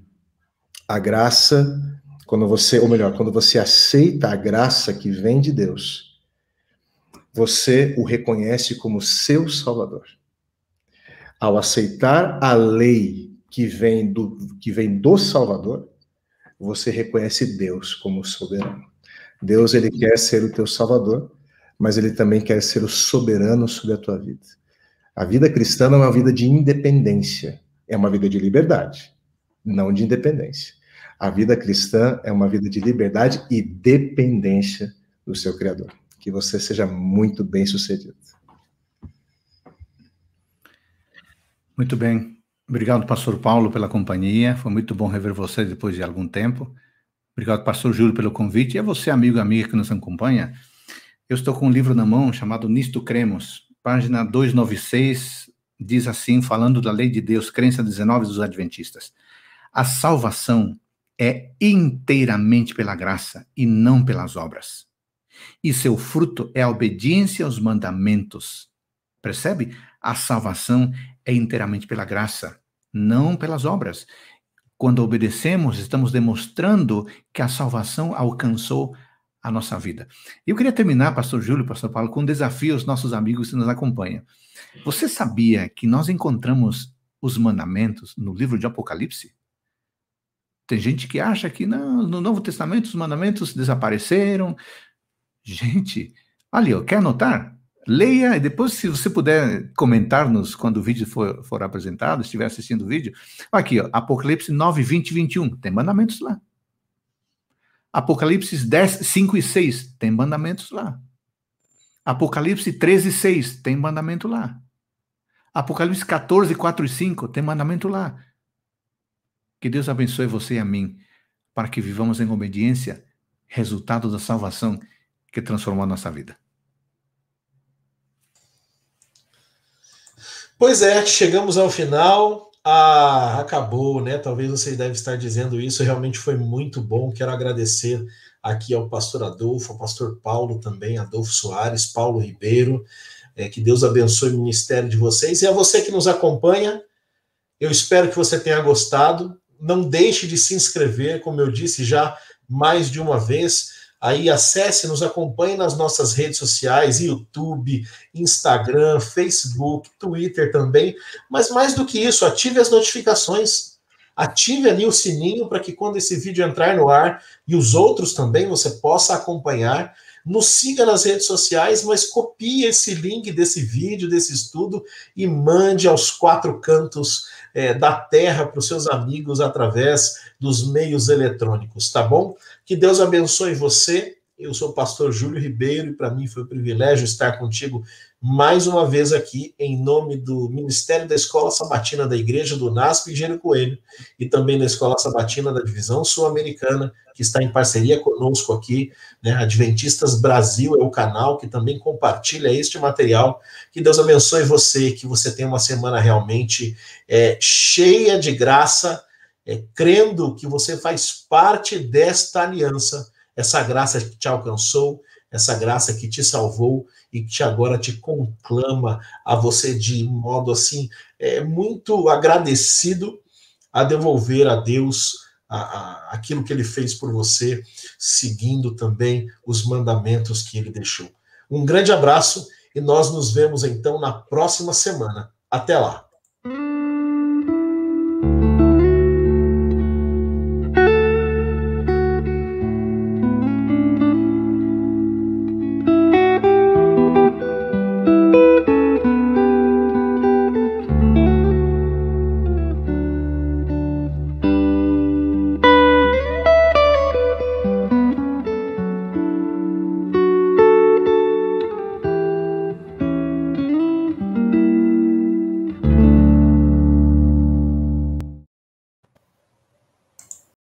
a graça, quando você, ou melhor, quando você aceita a graça que vem de Deus, você o reconhece como seu Salvador. Ao aceitar a lei que vem do, que vem do Salvador, você reconhece Deus como soberano. Deus ele quer ser o teu Salvador, mas ele também quer ser o soberano sobre a tua vida. A vida cristã não é uma vida de independência, é uma vida de liberdade, não de independência. A vida cristã é uma vida de liberdade e dependência do seu Criador. Que você seja muito bem sucedido. Muito bem. Obrigado, pastor Paulo, pela companhia. Foi muito bom rever você depois de algum tempo. Obrigado, pastor Júlio, pelo convite. E a você, amigo e amiga que nos acompanha. Eu estou com um livro na mão chamado Nisto Cremos, página 296, diz assim, falando da lei de Deus, crença 19 dos Adventistas. A salvação é inteiramente pela graça e não pelas obras. E seu fruto é a obediência aos mandamentos. Percebe? A salvação é inteiramente pela graça, não pelas obras. Quando obedecemos, estamos demonstrando que a salvação alcançou a nossa vida. Eu queria terminar, pastor Júlio, pastor Paulo, com um desafio aos nossos amigos que nos acompanham. Você sabia que nós encontramos os mandamentos no livro de Apocalipse? Tem gente que acha que não, no Novo Testamento os mandamentos desapareceram. Gente, ali, ó, quer anotar? Leia e depois, se você puder comentar-nos quando o vídeo for, for apresentado, estiver assistindo o vídeo. Aqui, ó, Apocalipse 9, 20 e 21. Tem mandamentos lá. Apocalipse 10, 5 e 6, tem mandamentos lá. Apocalipse 13, 6, tem mandamento lá. Apocalipse 14, 4 e 5, tem mandamento lá. Que Deus abençoe você e a mim, para que vivamos em obediência, resultado da salvação que transformou a nossa vida. Pois é, chegamos ao final. Ah, acabou, né? Talvez você deve estar dizendo isso. Realmente foi muito bom. Quero agradecer aqui ao pastor Adolfo, ao pastor Paulo também, Adolfo Soares, Paulo Ribeiro. É, que Deus abençoe o ministério de vocês. E a você que nos acompanha, eu espero que você tenha gostado. Não deixe de se inscrever, como eu disse já mais de uma vez. Aí acesse, nos acompanhe nas nossas redes sociais, YouTube, Instagram, Facebook, Twitter também. Mas mais do que isso, ative as notificações. Ative ali o sininho para que quando esse vídeo entrar no ar e os outros também você possa acompanhar. Nos siga nas redes sociais, mas copie esse link desse vídeo, desse estudo e mande aos quatro cantos é, da terra para os seus amigos através dos meios eletrônicos, tá bom? Que Deus abençoe você. Eu sou o pastor Júlio Ribeiro e para mim foi um privilégio estar contigo mais uma vez aqui em nome do Ministério da Escola Sabatina da Igreja do NASP Engenheiro Coelho e também da Escola Sabatina da Divisão Sul-Americana, que está em parceria conosco aqui, né? Adventistas Brasil é o canal que também compartilha este material. Que Deus abençoe você, que você tenha uma semana realmente é, cheia de graça é, crendo que você faz parte desta aliança, essa graça que te alcançou, essa graça que te salvou e que agora te conclama a você de modo assim é, muito agradecido a devolver a Deus a, a, aquilo que ele fez por você, seguindo também os mandamentos que ele deixou. Um grande abraço e nós nos vemos então na próxima semana. Até lá!